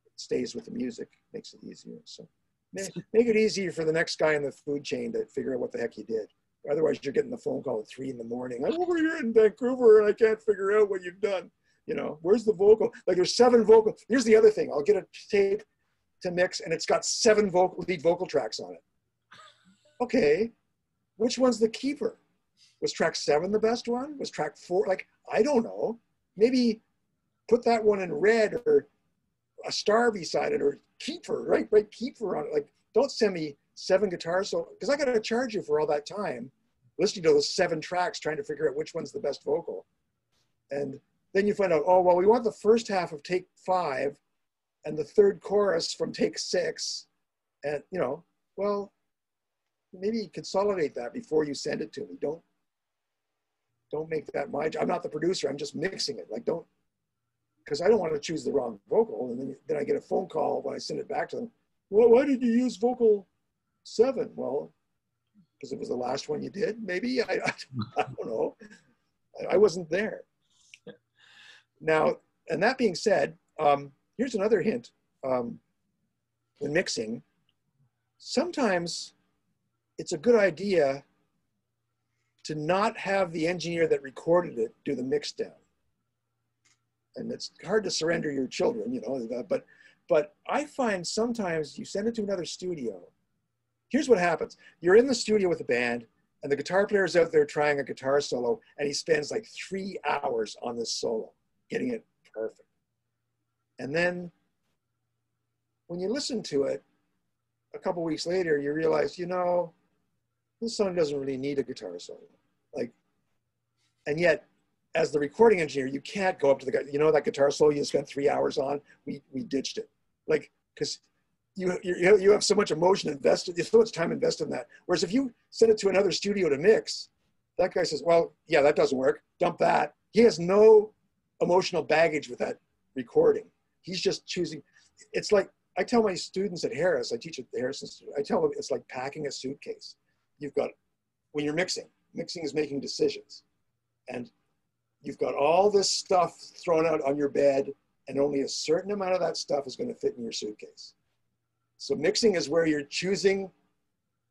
It stays with the music, makes it easier. So make it easier for the next guy in the food chain to figure out what the heck you did. Otherwise, you're getting the phone call at three in the morning. I'm over here in Vancouver and I can't figure out what you've done you know, where's the vocal? Like there's seven vocal. Here's the other thing. I'll get a tape to mix and it's got seven vocal lead vocal tracks on it. Okay, which one's the keeper? Was track seven the best one? Was track four? Like, I don't know. Maybe put that one in red or a star beside it or keeper, right? Right, keeper on it. Like, don't send me seven guitars. So, because I got to charge you for all that time listening to those seven tracks, trying to figure out which one's the best vocal. And then you find out, oh, well, we want the first half of take five and the third chorus from take six. And, you know, well, maybe consolidate that before you send it to me. Don't, don't make that my job. I'm not the producer. I'm just mixing it. Like, don't, because I don't want to choose the wrong vocal. And then, then I get a phone call when I send it back to them. Well, why did you use vocal seven? Well, because it was the last one you did, maybe. I, I, I don't know. I, I wasn't there. Now, and that being said, um, here's another hint. Um, when mixing, sometimes it's a good idea to not have the engineer that recorded it do the mix down. And it's hard to surrender your children, you know, but, but I find sometimes you send it to another studio. Here's what happens. You're in the studio with a band and the guitar player is out there trying a guitar solo and he spends like three hours on this solo getting it perfect. And then when you listen to it, a couple weeks later, you realize, you know, this song doesn't really need a guitar solo. Like, and yet, as the recording engineer, you can't go up to the guy, you know, that guitar solo you spent three hours on, we, we ditched it. Like, because you, you, you have so much emotion invested, you so much time invested in that. Whereas if you send it to another studio to mix, that guy says, well, yeah, that doesn't work, dump that. He has no emotional baggage with that recording. He's just choosing. It's like I tell my students at Harris, I teach at the Harris Institute, I tell them it's like packing a suitcase. You've got, when you're mixing, mixing is making decisions. And you've got all this stuff thrown out on your bed and only a certain amount of that stuff is going to fit in your suitcase. So mixing is where you're choosing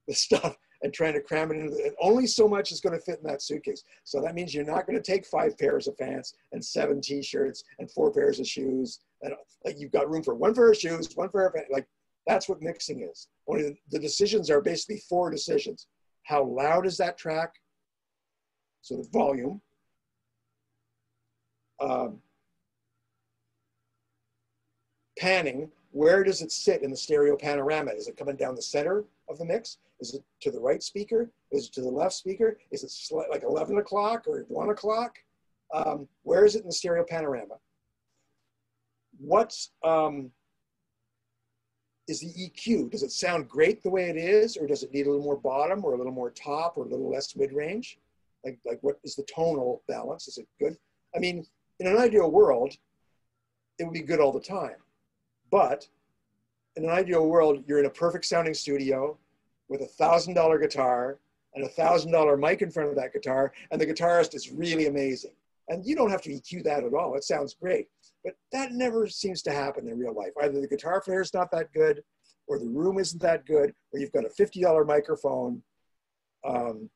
the stuff and trying to cram it into only so much is going to fit in that suitcase. So that means you're not going to take five pairs of pants and seven t-shirts and four pairs of shoes. And like you've got room for one pair of shoes, one pair of pants. Like that's what mixing is. Only the decisions are basically four decisions. How loud is that track? So the volume. Um, panning, where does it sit in the stereo panorama? Is it coming down the center of the mix? Is it to the right speaker? Is it to the left speaker? Is it like 11 o'clock or 1 o'clock? Um, where is it in the stereo panorama? What's um, is the EQ? Does it sound great the way it is, or does it need a little more bottom, or a little more top, or a little less mid-range? Like, like what is the tonal balance? Is it good? I mean, in an ideal world, it would be good all the time. But in an ideal world, you're in a perfect sounding studio with a thousand dollar guitar and a thousand dollar mic in front of that guitar, and the guitarist is really amazing. And you don't have to EQ that at all. It sounds great. But that never seems to happen in real life. Either the guitar player is not that good, or the room isn't that good, or you've got a $50 microphone, um,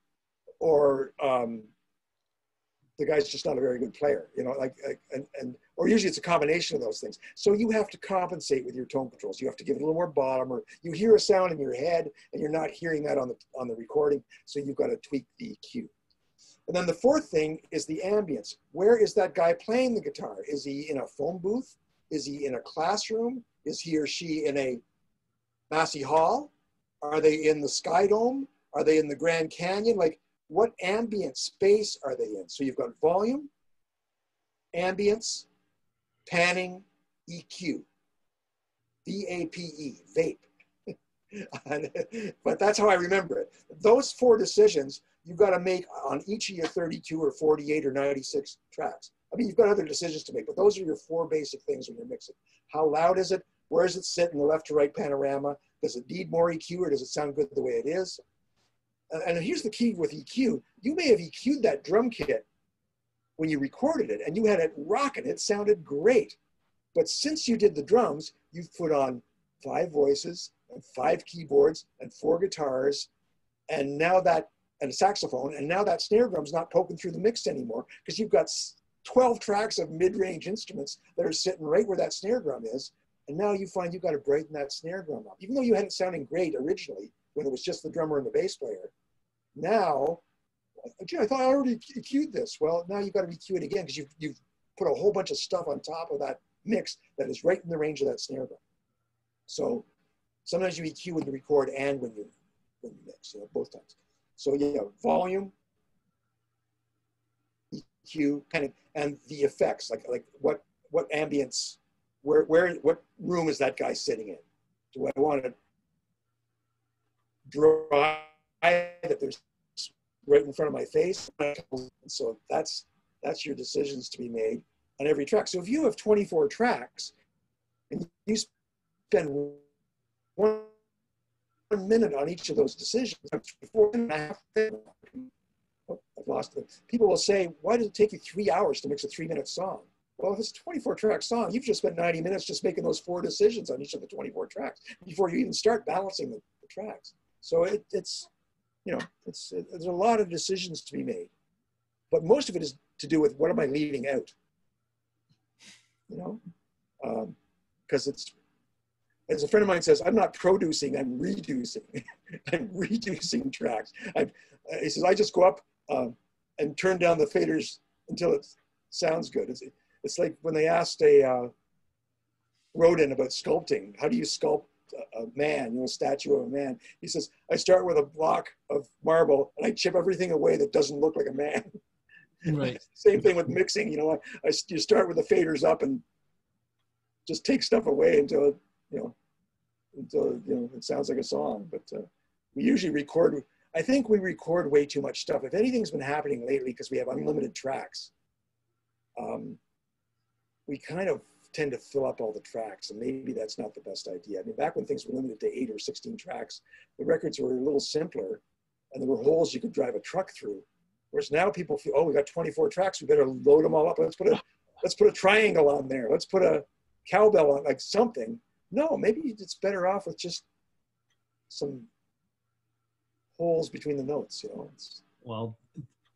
or um, the guy's just not a very good player, you know, like, like, and, and, or usually it's a combination of those things. So you have to compensate with your tone controls. You have to give it a little more bottom or you hear a sound in your head and you're not hearing that on the, on the recording. So you've got to tweak the EQ. And then the fourth thing is the ambience. Where is that guy playing the guitar? Is he in a phone booth? Is he in a classroom? Is he or she in a Massey Hall? Are they in the Sky Dome? Are they in the Grand Canyon? Like what ambient space are they in? So you've got volume, ambience, panning, EQ, V-A-P-E, vape. but that's how I remember it. Those four decisions you've got to make on each of your 32 or 48 or 96 tracks. I mean, you've got other decisions to make, but those are your four basic things when you're mixing. How loud is it? Where does it sit in the left to right panorama? Does it need more EQ or does it sound good the way it is? and here's the key with EQ. You may have EQ'd that drum kit when you recorded it and you had it rocking. It sounded great. But since you did the drums, you've put on five voices and five keyboards and four guitars and now that and a saxophone and now that snare drum's not poking through the mix anymore because you've got 12 tracks of mid-range instruments that are sitting right where that snare drum is and now you find you've got to brighten that snare drum up even though you had it sounding great originally when it was just the drummer and the bass player. Now, gee, I thought I already EQ'd this. Well, now you've got to EQ it again because you've, you've put a whole bunch of stuff on top of that mix that is right in the range of that snare drum. So sometimes you EQ when you record and when you when you mix, you know, both times. So yeah, volume, EQ, kind of, and the effects, like like what what ambience, where where what room is that guy sitting in? Do I want to dry that there's right in front of my face. So that's that's your decisions to be made on every track. So if you have 24 tracks and you spend one minute on each of those decisions, four and a half. I've lost it. People will say, why does it take you three hours to mix a three minute song? Well, if it's a 24 track song, you've just spent 90 minutes just making those four decisions on each of the 24 tracks before you even start balancing the, the tracks. So it, it's, you know, it's, it, there's a lot of decisions to be made, but most of it is to do with what am I leaving out? You know, because um, it's, as a friend of mine says, I'm not producing, I'm reducing. I'm reducing tracks. I, he says, I just go up um, and turn down the faders until it sounds good. It's, it's like when they asked a uh, Rodin about sculpting, how do you sculpt a man, you know, a statue of a man. He says, I start with a block of marble and I chip everything away that doesn't look like a man. Right. Same thing with mixing, you know, I, I, you start with the faders up and just take stuff away until, it, you know, until, you know, it sounds like a song. But uh, we usually record, I think we record way too much stuff. If anything's been happening lately, because we have unlimited tracks, um, we kind of tend to fill up all the tracks, and maybe that's not the best idea. I mean, back when things were limited to eight or 16 tracks, the records were a little simpler, and there were holes you could drive a truck through, Whereas now people feel, oh, we got 24 tracks, we better load them all up. Let's put a let's put a triangle on there. Let's put a cowbell on, like something. No, maybe it's better off with just some holes between the notes. You know. It's, Well,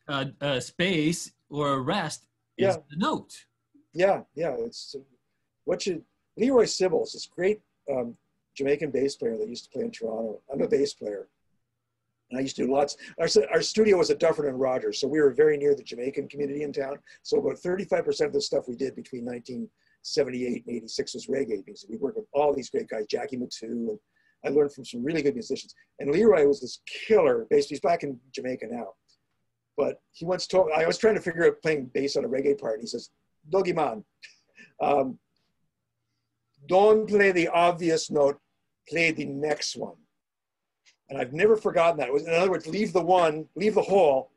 uh, uh, space or a rest is Yeah. the note. yeah, yeah. It's what you Leroy Sibbles, this great um, Jamaican bass player that used to play in Toronto. I'm a bass player. And I used to do lots. Our, our studio was at Dufferin and Rogers, so we were very near the Jamaican community in town. So about 35% of the stuff we did between 1978 and 86 was reggae music. We worked with all these great guys, Jackie Mittoo, and I learned from some really good musicians. And Leroy was this killer bass. He's back in Jamaica now. But he once told I was trying to figure out playing bass on a reggae part, and he says, Doggy man, um, don't play the obvious note, play the next one. And I've never forgotten that. It was, in other words, leave the one, leave the hole,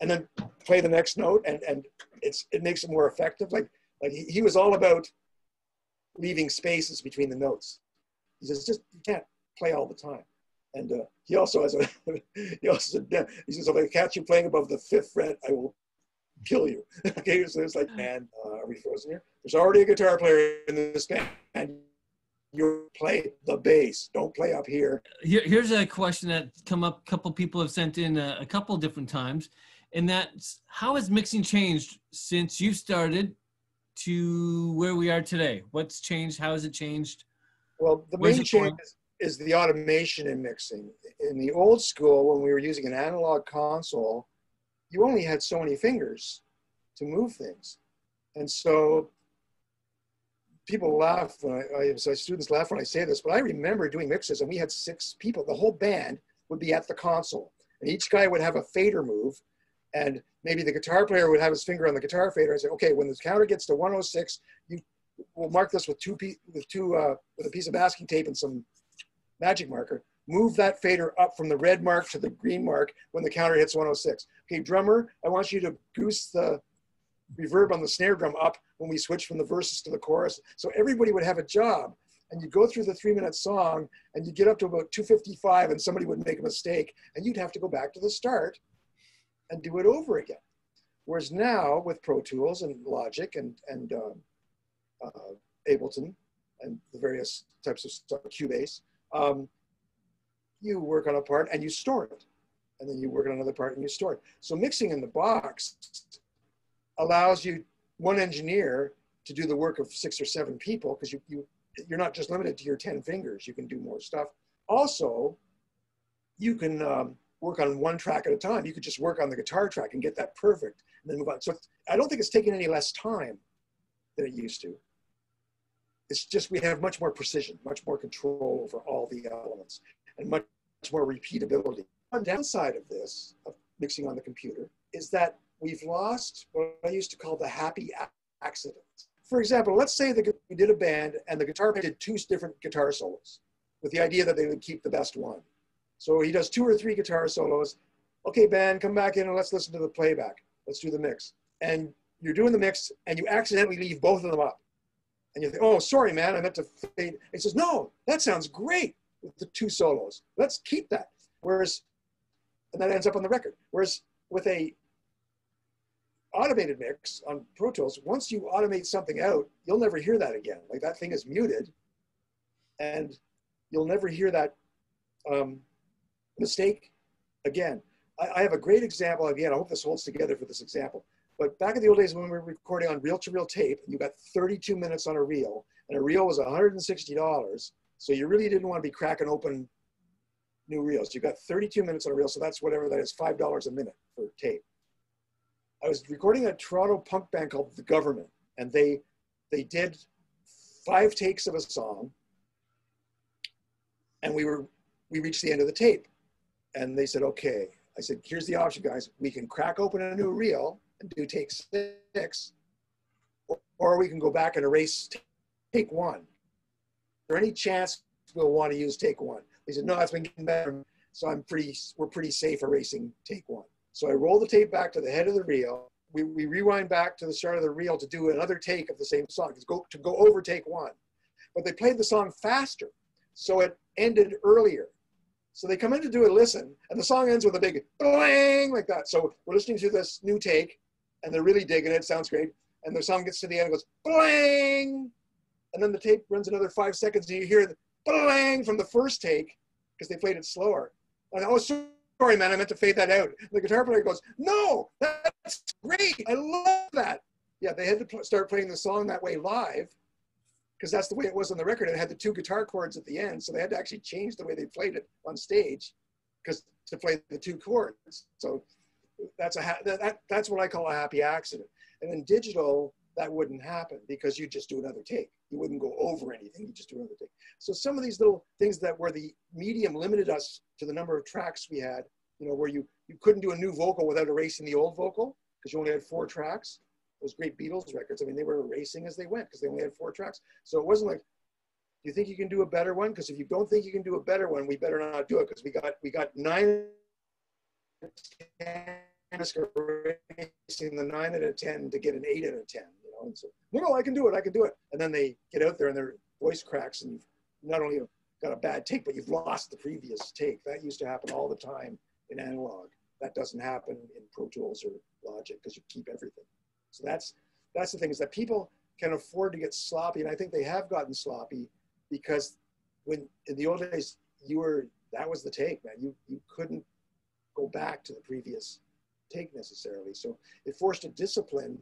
and then play the next note, and, and it's it makes it more effective. Like like he, he was all about leaving spaces between the notes. He says just you can't play all the time. And uh, he also has a he also said he says if I catch you playing above the fifth fret, I will kill you. okay, so it's like man, uh, are we frozen here? There's already a guitar player in this band. And you play the bass. Don't play up here. Here, here's a question that come up. A couple people have sent in a, a couple different times, and that's how has mixing changed since you started to where we are today? What's changed? How has it changed? Well, the Where's main change is, is the automation in mixing. In the old school, when we were using an analog console, you only had so many fingers to move things. And so people laugh when I, I so students laugh when I say this, but I remember doing mixes and we had six people. The whole band would be at the console, and each guy would have a fader move, and maybe the guitar player would have his finger on the guitar fader and say, "Okay, when the counter gets to 106, you will mark this with two with two uh, with a piece of masking tape and some magic marker. Move that fader up from the red mark to the green mark when the counter hits 106. Okay, drummer, I want you to goose the reverb on the snare drum up when we switch from the verses to the chorus. So everybody would have a job. And you go through the three minute song and you get up to about 255 and somebody would make a mistake and you'd have to go back to the start and do it over again. Whereas now with Pro Tools and Logic and, and um, uh, Ableton and the various types of stuff, Cubase, um, you work on a part and you store it. And then you work on another part and you store it. So mixing in the box allows you one engineer to do the work of six or seven people because you, you you're not just limited to your 10 fingers you can do more stuff also you can um, work on one track at a time you could just work on the guitar track and get that perfect and then move on so i don't think it's taking any less time than it used to it's just we have much more precision much more control over all the elements and much more repeatability one downside of this of mixing on the computer is that we've lost what I used to call the happy accidents. For example, let's say that we did a band and the guitar did two different guitar solos with the idea that they would keep the best one. So he does two or three guitar solos. Okay, band, come back in and let's listen to the playback. Let's do the mix. And you're doing the mix and you accidentally leave both of them up. And you think, oh, sorry, man, I meant to fade. He says, no, that sounds great with the two solos. Let's keep that. Whereas, and that ends up on the record. Whereas with a automated mix on Pro Tools, once you automate something out, you'll never hear that again. Like that thing is muted, and you'll never hear that um, mistake again. I, I have a great example. Again, I hope this holds together for this example. But back in the old days when we were recording on reel-to-reel tape, and you got 32 minutes on a reel, and a reel was $160, so you really didn't want to be cracking open new reels. You got 32 minutes on a reel, so that's whatever that is, $5 a minute for tape. I was recording a Toronto punk band called The Government, and they they did five takes of a song, and we were we reached the end of the tape, and they said, "Okay." I said, "Here's the option, guys. We can crack open a new reel and do take six, or, or we can go back and erase take one. Is there any chance we'll want to use take one?" They said, "No, it's been getting better." So I'm pretty we're pretty safe erasing take one. So I roll the tape back to the head of the reel. We, we rewind back to the start of the reel to do another take of the same song, to go, to go over take one. But they played the song faster. So it ended earlier. So they come in to do a listen, and the song ends with a big bling like that. So we're listening to this new take, and they're really digging it. Sounds great. And the song gets to the end, and goes bling, and then the tape runs another five seconds, and you hear the bang from the first take because they played it slower. And oh, sorry, man, I meant to fade that out. And the guitar player goes, no, that's great. I love that. Yeah, they had to pl- start playing the song that way live because that's the way it was on the record. It had the two guitar chords at the end, so they had to actually change the way they played it on stage because to play the two chords. So that's a ha- that, that's what I call a happy accident. And in digital, that wouldn't happen because you just do another take. You wouldn't go over anything. You just do another take. So some of these little things that where the medium limited us to the number of tracks we had, you know, where you you couldn't do a new vocal without erasing the old vocal because you only had four tracks. Those great Beatles records, I mean, they were erasing as they went because they only had four tracks. So it wasn't like, do you think you can do a better one? Because if you don't think you can do a better one, we better not do it because we got we got nine racing the nine out of ten to get an eight out of ten. You know, and so no, no, I can do it, I can do it. And then they get out there and their voice cracks, and you've not only got a bad take, but you've lost the previous take. That used to happen all the time in analog. That doesn't happen in Pro Tools or Logic because you keep everything. So that's that's the thing is that people can afford to get sloppy, and I think they have gotten sloppy because when in the old days you were that was the take, man. You you couldn't go back to the previous take necessarily. So it forced a discipline,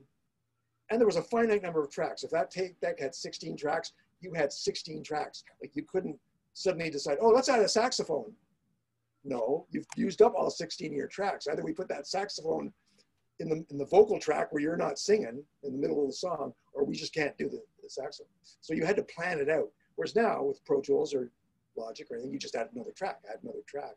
and there was a finite number of tracks. If that tape deck had 16 tracks, you had 16 tracks. Like you couldn't suddenly decide, oh, let's add a saxophone. No, you've used up all 16 of your tracks. Either we put that saxophone in the, in the vocal track where you're not singing in the middle of the song, or we just can't do the, the saxophone. So you had to plan it out. Whereas now with Pro Tools or Logic or anything, you just add another track, add another track.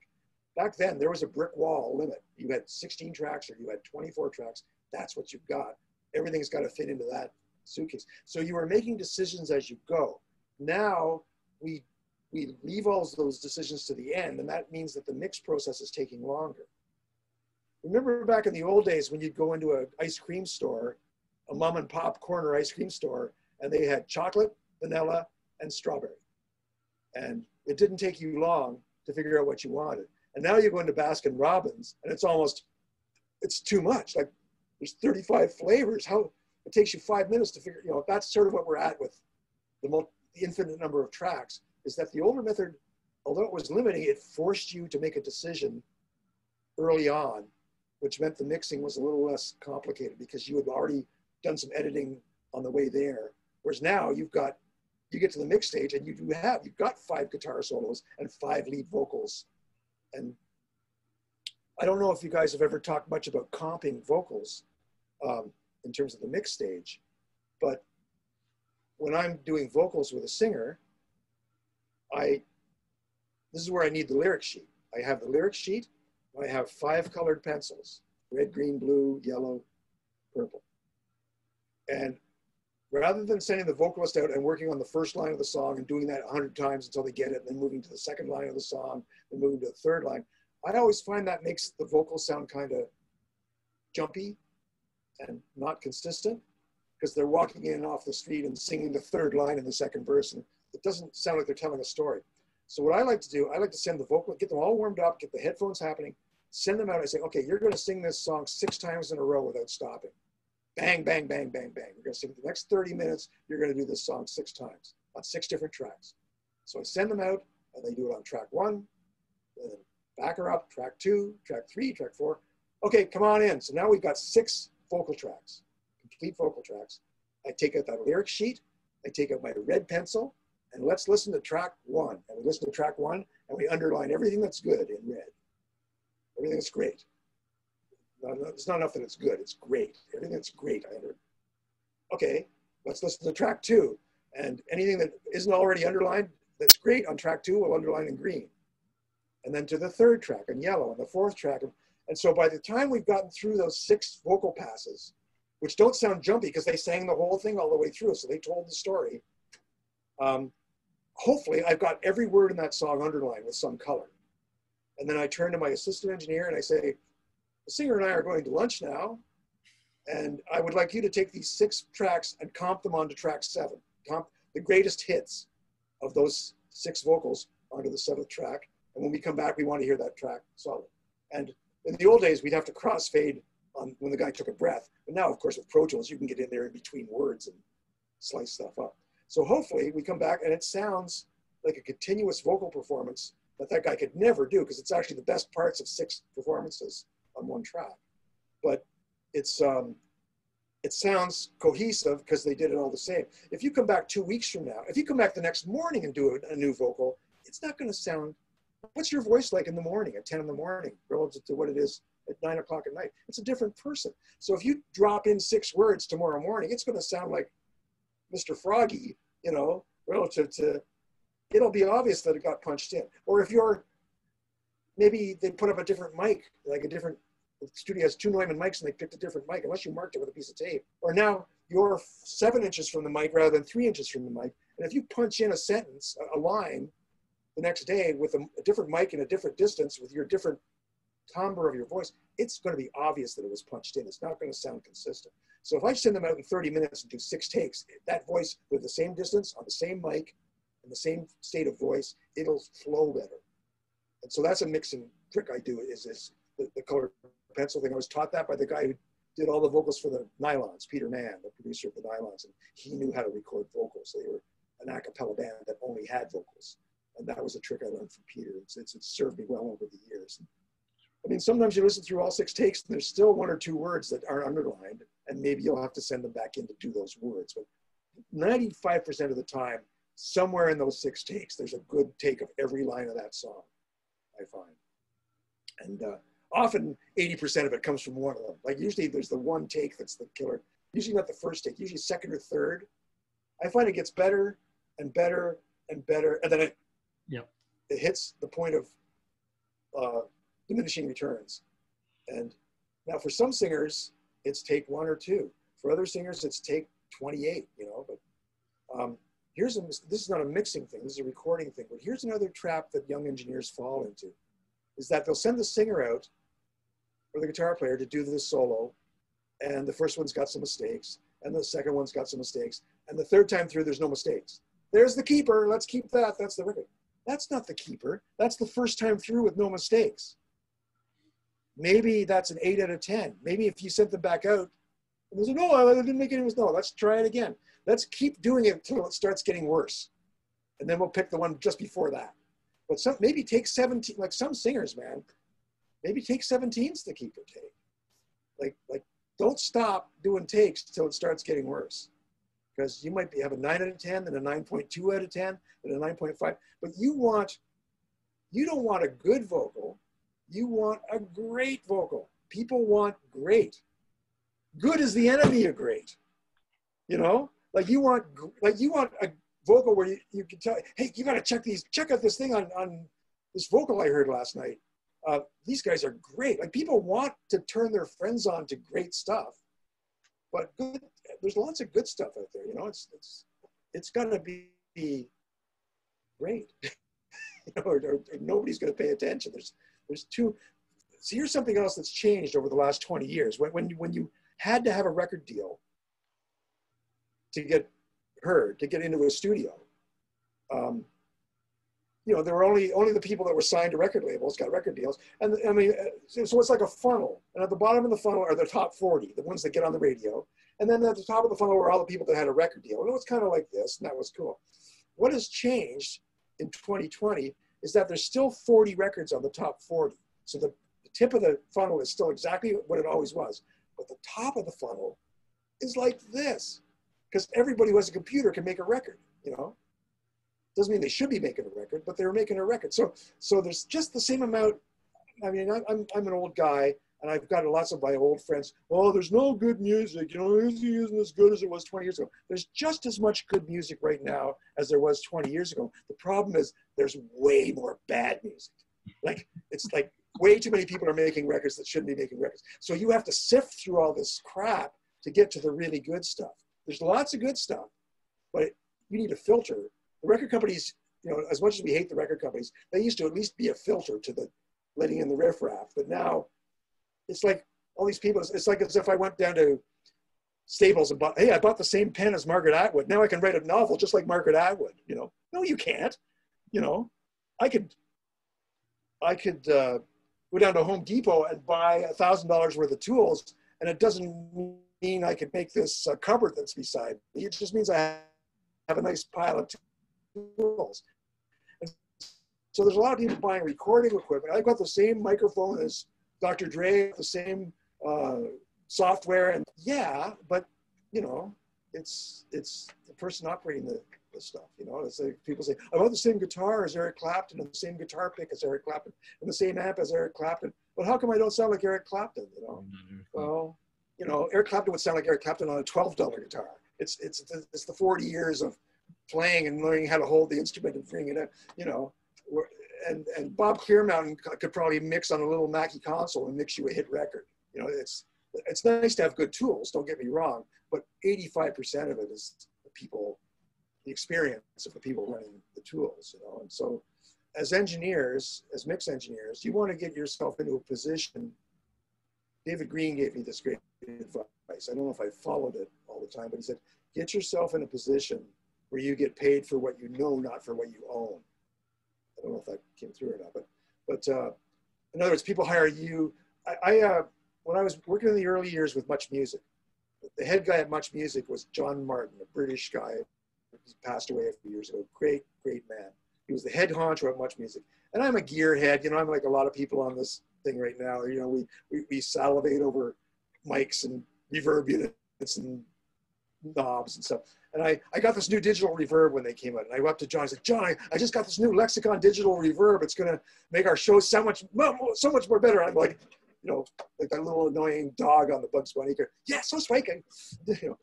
Back then, there was a brick wall limit. You had 16 tracks or you had 24 tracks. That's what you've got. Everything's got to fit into that suitcase. So you are making decisions as you go. Now we we leave all those decisions to the end, and that means that the mix process is taking longer. Remember back in the old days when you'd go into an ice cream store, a mom and pop corner ice cream store, and they had chocolate, vanilla, and strawberry. And it didn't take you long to figure out what you wanted. And now you go into Baskin Robbins, and it's almost, it's too much. Like there's 35 flavors. How it takes you five minutes to figure. You know, that's sort of what we're at with the, the infinite number of tracks. Is that the older method, although it was limiting, it forced you to make a decision early on, which meant the mixing was a little less complicated because you had already done some editing on the way there. Whereas now you've got, you get to the mix stage and you do have, you've got five guitar solos and five lead vocals and I don't know if you guys have ever talked much about comping vocals um, in terms of the mix stage, but when I'm doing vocals with a singer, I this is where I need the lyric sheet. I have the lyric sheet. I have five colored pencils: red, green, blue, yellow, purple. And rather than sending the vocalist out and working on the first line of the song and doing that 100 times until they get it, and then moving to the second line of the song, then moving to the third line, I always find that makes the vocal sound kind of jumpy and not consistent because they're walking in off the street and singing the third line in the second verse, and it doesn't sound like they're telling a story. So what I like to do, I like to send the vocal, get them all warmed up, get the headphones happening, send them out. I say, okay, you're going to sing this song six times in a row without stopping bang, bang, bang, bang, bang. We're going to sing the next 30 minutes. You're going to do this song six times on six different tracks. So I send them out and they do it on track one, and then back her up, track two, track three, track four. Okay, come on in. So now we've got six vocal tracks, complete vocal tracks. I take out that lyric sheet, I take out my red pencil, and let's listen to track one. And we listen to track one and we underline everything that's good in red. Everything that's great. It's not enough that it's good. It's great. Everything great, I under. Okay, let's listen to track two. And anything that isn't already underlined that's great on track two, we'll underline in green. And then to the third track in yellow, and the fourth track. And so by the time we've gotten through those six vocal passes, which don't sound jumpy because they sang the whole thing all the way through, so they told the story. Um, hopefully, I've got every word in that song underlined with some color. And then I turn to my assistant engineer and I say, the singer and I are going to lunch now, and I would like you to take these six tracks and comp them onto track seven. Comp the greatest hits of those six vocals onto the seventh track, And when we come back, we want to hear that track solid. And in the old days, we'd have to crossfade on when the guy took a breath. But now, of course, with Pro Tools, you can get in there in between words and slice stuff up. So hopefully we come back and it sounds like a continuous vocal performance that that guy could never do because it's actually the best parts of six performances on one track. But it's um, it sounds cohesive because they did it all the same. If you come back two weeks from now, if you come back the next morning and do a, a new vocal, it's not going to sound. What's your voice like in the morning at 10 in the morning relative to what it is at nine o'clock at night? It's a different person. So if you drop in six words tomorrow morning, it's going to sound like Mr. Froggy, you know, relative to. It'll be obvious that it got punched in. Or if you're, maybe they put up a different mic, like a different studio has two Neumann mics and they picked a different mic, unless you marked it with a piece of tape. Or now you're seven inches from the mic rather than three inches from the mic. And if you punch in a sentence, a line, the next day with a, a different mic and a different distance with your different timbre of your voice, it's going to be obvious that it was punched in. It's not going to sound consistent. So if I send them out in 30 minutes and do six takes, that voice with the same distance on the same mic and the same state of voice, it'll flow better. And so that's a mixing trick I do is, is the, the color pencil thing. I was taught that by the guy who did all the vocals for the Nylons, Peter Mann, the producer of the Nylons, and he knew how to record vocals. They were an a cappella band that only had vocals, and that was a trick I learned from Peter. It's, it's, it's served me well over the years. I mean, sometimes you listen through all six takes, and there's still one or two words that aren't underlined, and maybe you'll have to send them back in to do those words. But 95% of the time, somewhere in those six takes, there's a good take of every line of that song, I find. And uh, often 80% of it comes from one of them. Like usually there's the one take that's the killer. Usually not the first take, usually second or third. I find it gets better and better and better. And then it, yep. it hits the point of uh, diminishing returns. And now for some singers, it's take one or two. For other singers, it's take 28, you know, but um, here's a, this is not a mixing thing, this is a recording thing, but here's another trap that young engineers fall into is that they'll send the singer out or the guitar player to do the solo, and the first one's got some mistakes, and the second one's got some mistakes, and the third time through, there's no mistakes. There's the keeper. Let's keep that. That's the record. That's not the keeper. That's the first time through with no mistakes. Maybe that's an eight out of 10. Maybe if you sent them back out, and they say, no, I didn't make any mistakes. No, let's try it again. Let's keep doing it until it starts getting worse. And then we'll pick the one just before that. But some maybe take 17, like some singers, man, maybe take 17s to keep your take. Like, like don't stop doing takes till it starts getting worse. Because you might be have a 9 out of 10, then a 9.2 out of 10, then a 9.5. But you want, you don't want a good vocal. You want a great vocal. People want great. Good is the enemy of great. You know, like you want, like you want a vocal where you, you can tell, hey, you got to check these, check out this thing on, on this vocal I heard last night. Uh, these guys are great. Like people want to turn their friends on to great stuff, but good, there's lots of good stuff out there. You know, it's it's it's gonna be great. you know, or, or, nobody's gonna pay attention. There's there's two. So here's something else that's changed over the last 20 years. When when when you had to have a record deal to get heard, to get into a studio. Um, you know, there were only only the people that were signed to record labels got record deals, and I mean, so it's like a funnel. And at the bottom of the funnel are the top 40, the ones that get on the radio, and then at the top of the funnel were all the people that had a record deal. And it was kind of like this, and that was cool. What has changed in 2020 is that there's still 40 records on the top 40. So the, the tip of the funnel is still exactly what it always was, but the top of the funnel is like this because everybody who has a computer can make a record, you know. Doesn't mean they should be making a record, but they're making a record. So, so there's just the same amount. I mean, I'm, I'm an old guy, and I've got lots of my old friends. Oh, there's no good music. You know, is isn't as good as it was 20 years ago. There's just as much good music right now as there was 20 years ago. The problem is there's way more bad music. Like it's like way too many people are making records that shouldn't be making records. So you have to sift through all this crap to get to the really good stuff. There's lots of good stuff, but you need a filter. The record companies, you know, as much as we hate the record companies, they used to at least be a filter to the letting in the riffraff. But now it's like all these people, it's like as if I went down to Staples and bought, hey, I bought the same pen as Margaret Atwood. Now I can write a novel just like Margaret Atwood, you know. No, you can't. You know, I could I could uh, go down to Home Depot and buy a thousand dollars worth of tools, and it doesn't mean I could make this uh, cupboard that's beside me. It just means I have a nice pile of tools. And so there's a lot of people buying recording equipment. I've got the same microphone as Dr. Dre, the same uh, software, and yeah, but you know, it's it's the person operating the, the stuff. You know, it's like people say, I want the same guitar as Eric Clapton and the same guitar pick as Eric Clapton and the same amp as Eric Clapton. But how come I don't sound like Eric Clapton? You know, well, you know, Eric Clapton would sound like Eric Clapton on a twelve dollar guitar. It's it's it's the forty years of playing and learning how to hold the instrument and bring it up. You know, and and Bob Clearmountain could probably mix on a little Mackie console and mix you a hit record. You know, it's it's nice to have good tools. Don't get me wrong, but 85% of it is the people, the experience of the people running the tools. You know, and so as engineers, as mix engineers, you want to get yourself into a position. David Green gave me this great advice. I don't know if I followed it all the time, but he said, get yourself in a position where you get paid for what you know, not for what you own. I don't know if that came through or not, but but uh, in other words, people hire you. I, I uh, when I was working in the early years with Much Music, the head guy at Much Music was John Martin, a British guy. He passed away a few years ago. Great, great man. He was the head honcho at Much Music. And I'm a gearhead. You know, I'm like a lot of people on this thing right now. You know, we, we, we salivate over mics and reverb units and knobs and stuff. And I, I got this new digital reverb when they came out. And I went up to John. I said, John, I, I just got this new Lexicon digital reverb. It's going to make our show so much, so much more better. I'm like, you know, like that little annoying dog on the Bugs Bunny. Go, yeah, so striking. You know,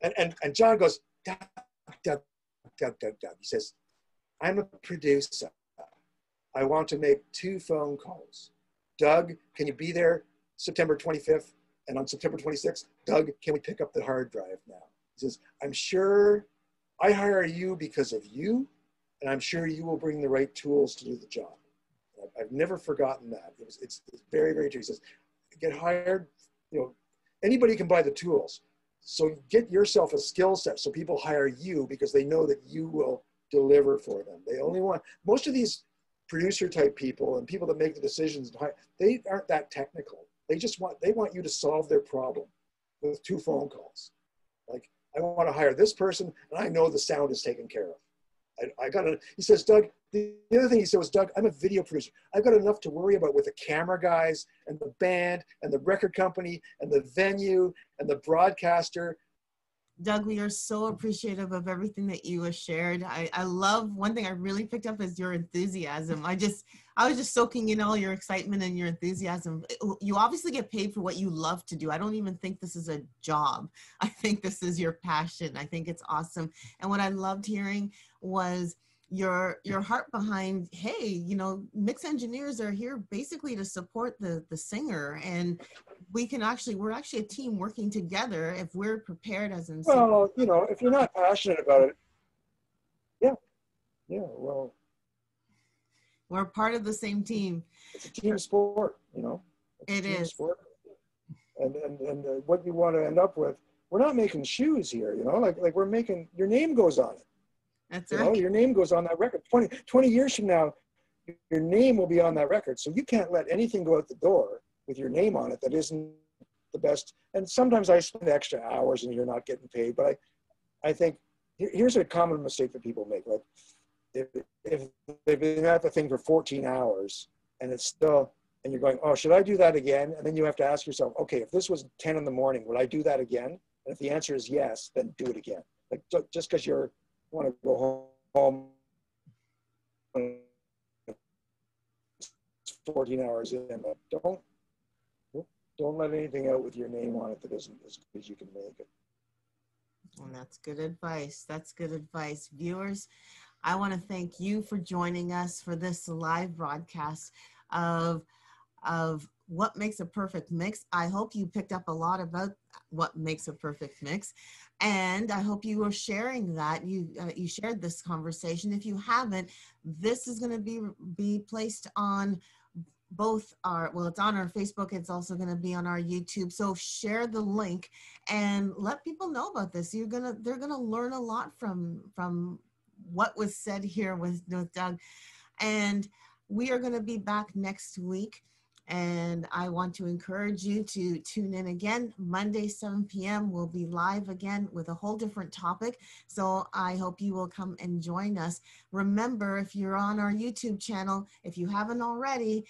and, and, and John goes, Doug, Doug, Doug, Doug, Doug. He says, I'm a producer. I want to make two phone calls. Doug, can you be there September 25th? And on September 26th, Doug, can we pick up the hard drive now? He says, I'm sure I hire you because of you, and I'm sure you will bring the right tools to do the job. I've never forgotten that. It was, it's, it's very, very true. He says, get hired, you know, anybody can buy the tools. So get yourself a skill set so people hire you because they know that you will deliver for them. They only want, most of these producer type people and people that make the decisions, they aren't that technical. They just want, they want you to solve their problem with two phone calls. Like, I want to hire this person, and I know the sound is taken care of. I, I got it. He says, Doug, the, the other thing he said was, Doug, I'm a video producer. I've got enough to worry about with the camera guys and the band and the record company and the venue and the broadcaster Doug, we are so appreciative of everything that you have shared. I, I love one thing I really picked up is your enthusiasm. I just, I was just soaking in all your excitement and your enthusiasm. You obviously get paid for what you love to do. I don't even think this is a job. I think this is your passion. I think it's awesome. And what I loved hearing was your your heart behind hey you know mix engineers are here basically to support the the singer and we can actually we're actually a team working together if we're prepared as in well you know if you're not passionate about it yeah yeah well. We're part of the same team. It's a team sport you know? It's it is. sport. and and, and uh, what you want to end up with we're not making shoes here you know? Like like we're making your name goes on it. That's you right. Know, your name goes on that record. 20 20 years from now your name will be on that record. So you can't let anything go out the door with your name on it that isn't the best. And sometimes I spend extra hours and you're not getting paid. But I, I think here's a common mistake that people make. Like if, if they've been at the thing for 14 hours and it's still, and you're going, oh, should I do that again? And then you have to ask yourself, okay, if this was 10 in the morning, would I do that again? And if the answer is yes, then do it again. Like just because you're want to go home 14 hours in, but don't don't let anything out with your name on it that isn't as good as you can make it. And that's good advice. That's good advice. Viewers, I want to thank you for joining us for this live broadcast of, of what makes a perfect mix. I hope you picked up a lot about what makes a perfect mix. And I hope you are sharing that. You uh, you shared this conversation. If you haven't, this is going to be be placed on both are well it's on our facebook it's also going to be on our youtube so share the link and let people know about this you're gonna they're gonna learn a lot from from what was said here with, with doug and we are going to be back next week. And I want to encourage you to tune in again. Monday, 7 p.m., we'll be live again with a whole different topic. So I hope you will come and join us. Remember, if you're on our YouTube channel, if you haven't already,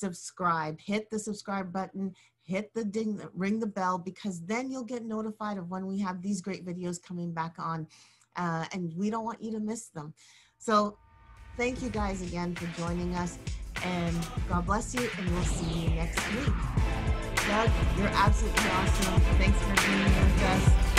subscribe, hit the subscribe button, hit the ding, ring the bell, because then you'll get notified of when we have these great videos coming back on. Uh, and we don't want you to miss them. So thank you guys again for joining us. And God bless you, and we'll see you next week. Doug, you're absolutely awesome. Thanks for being with us.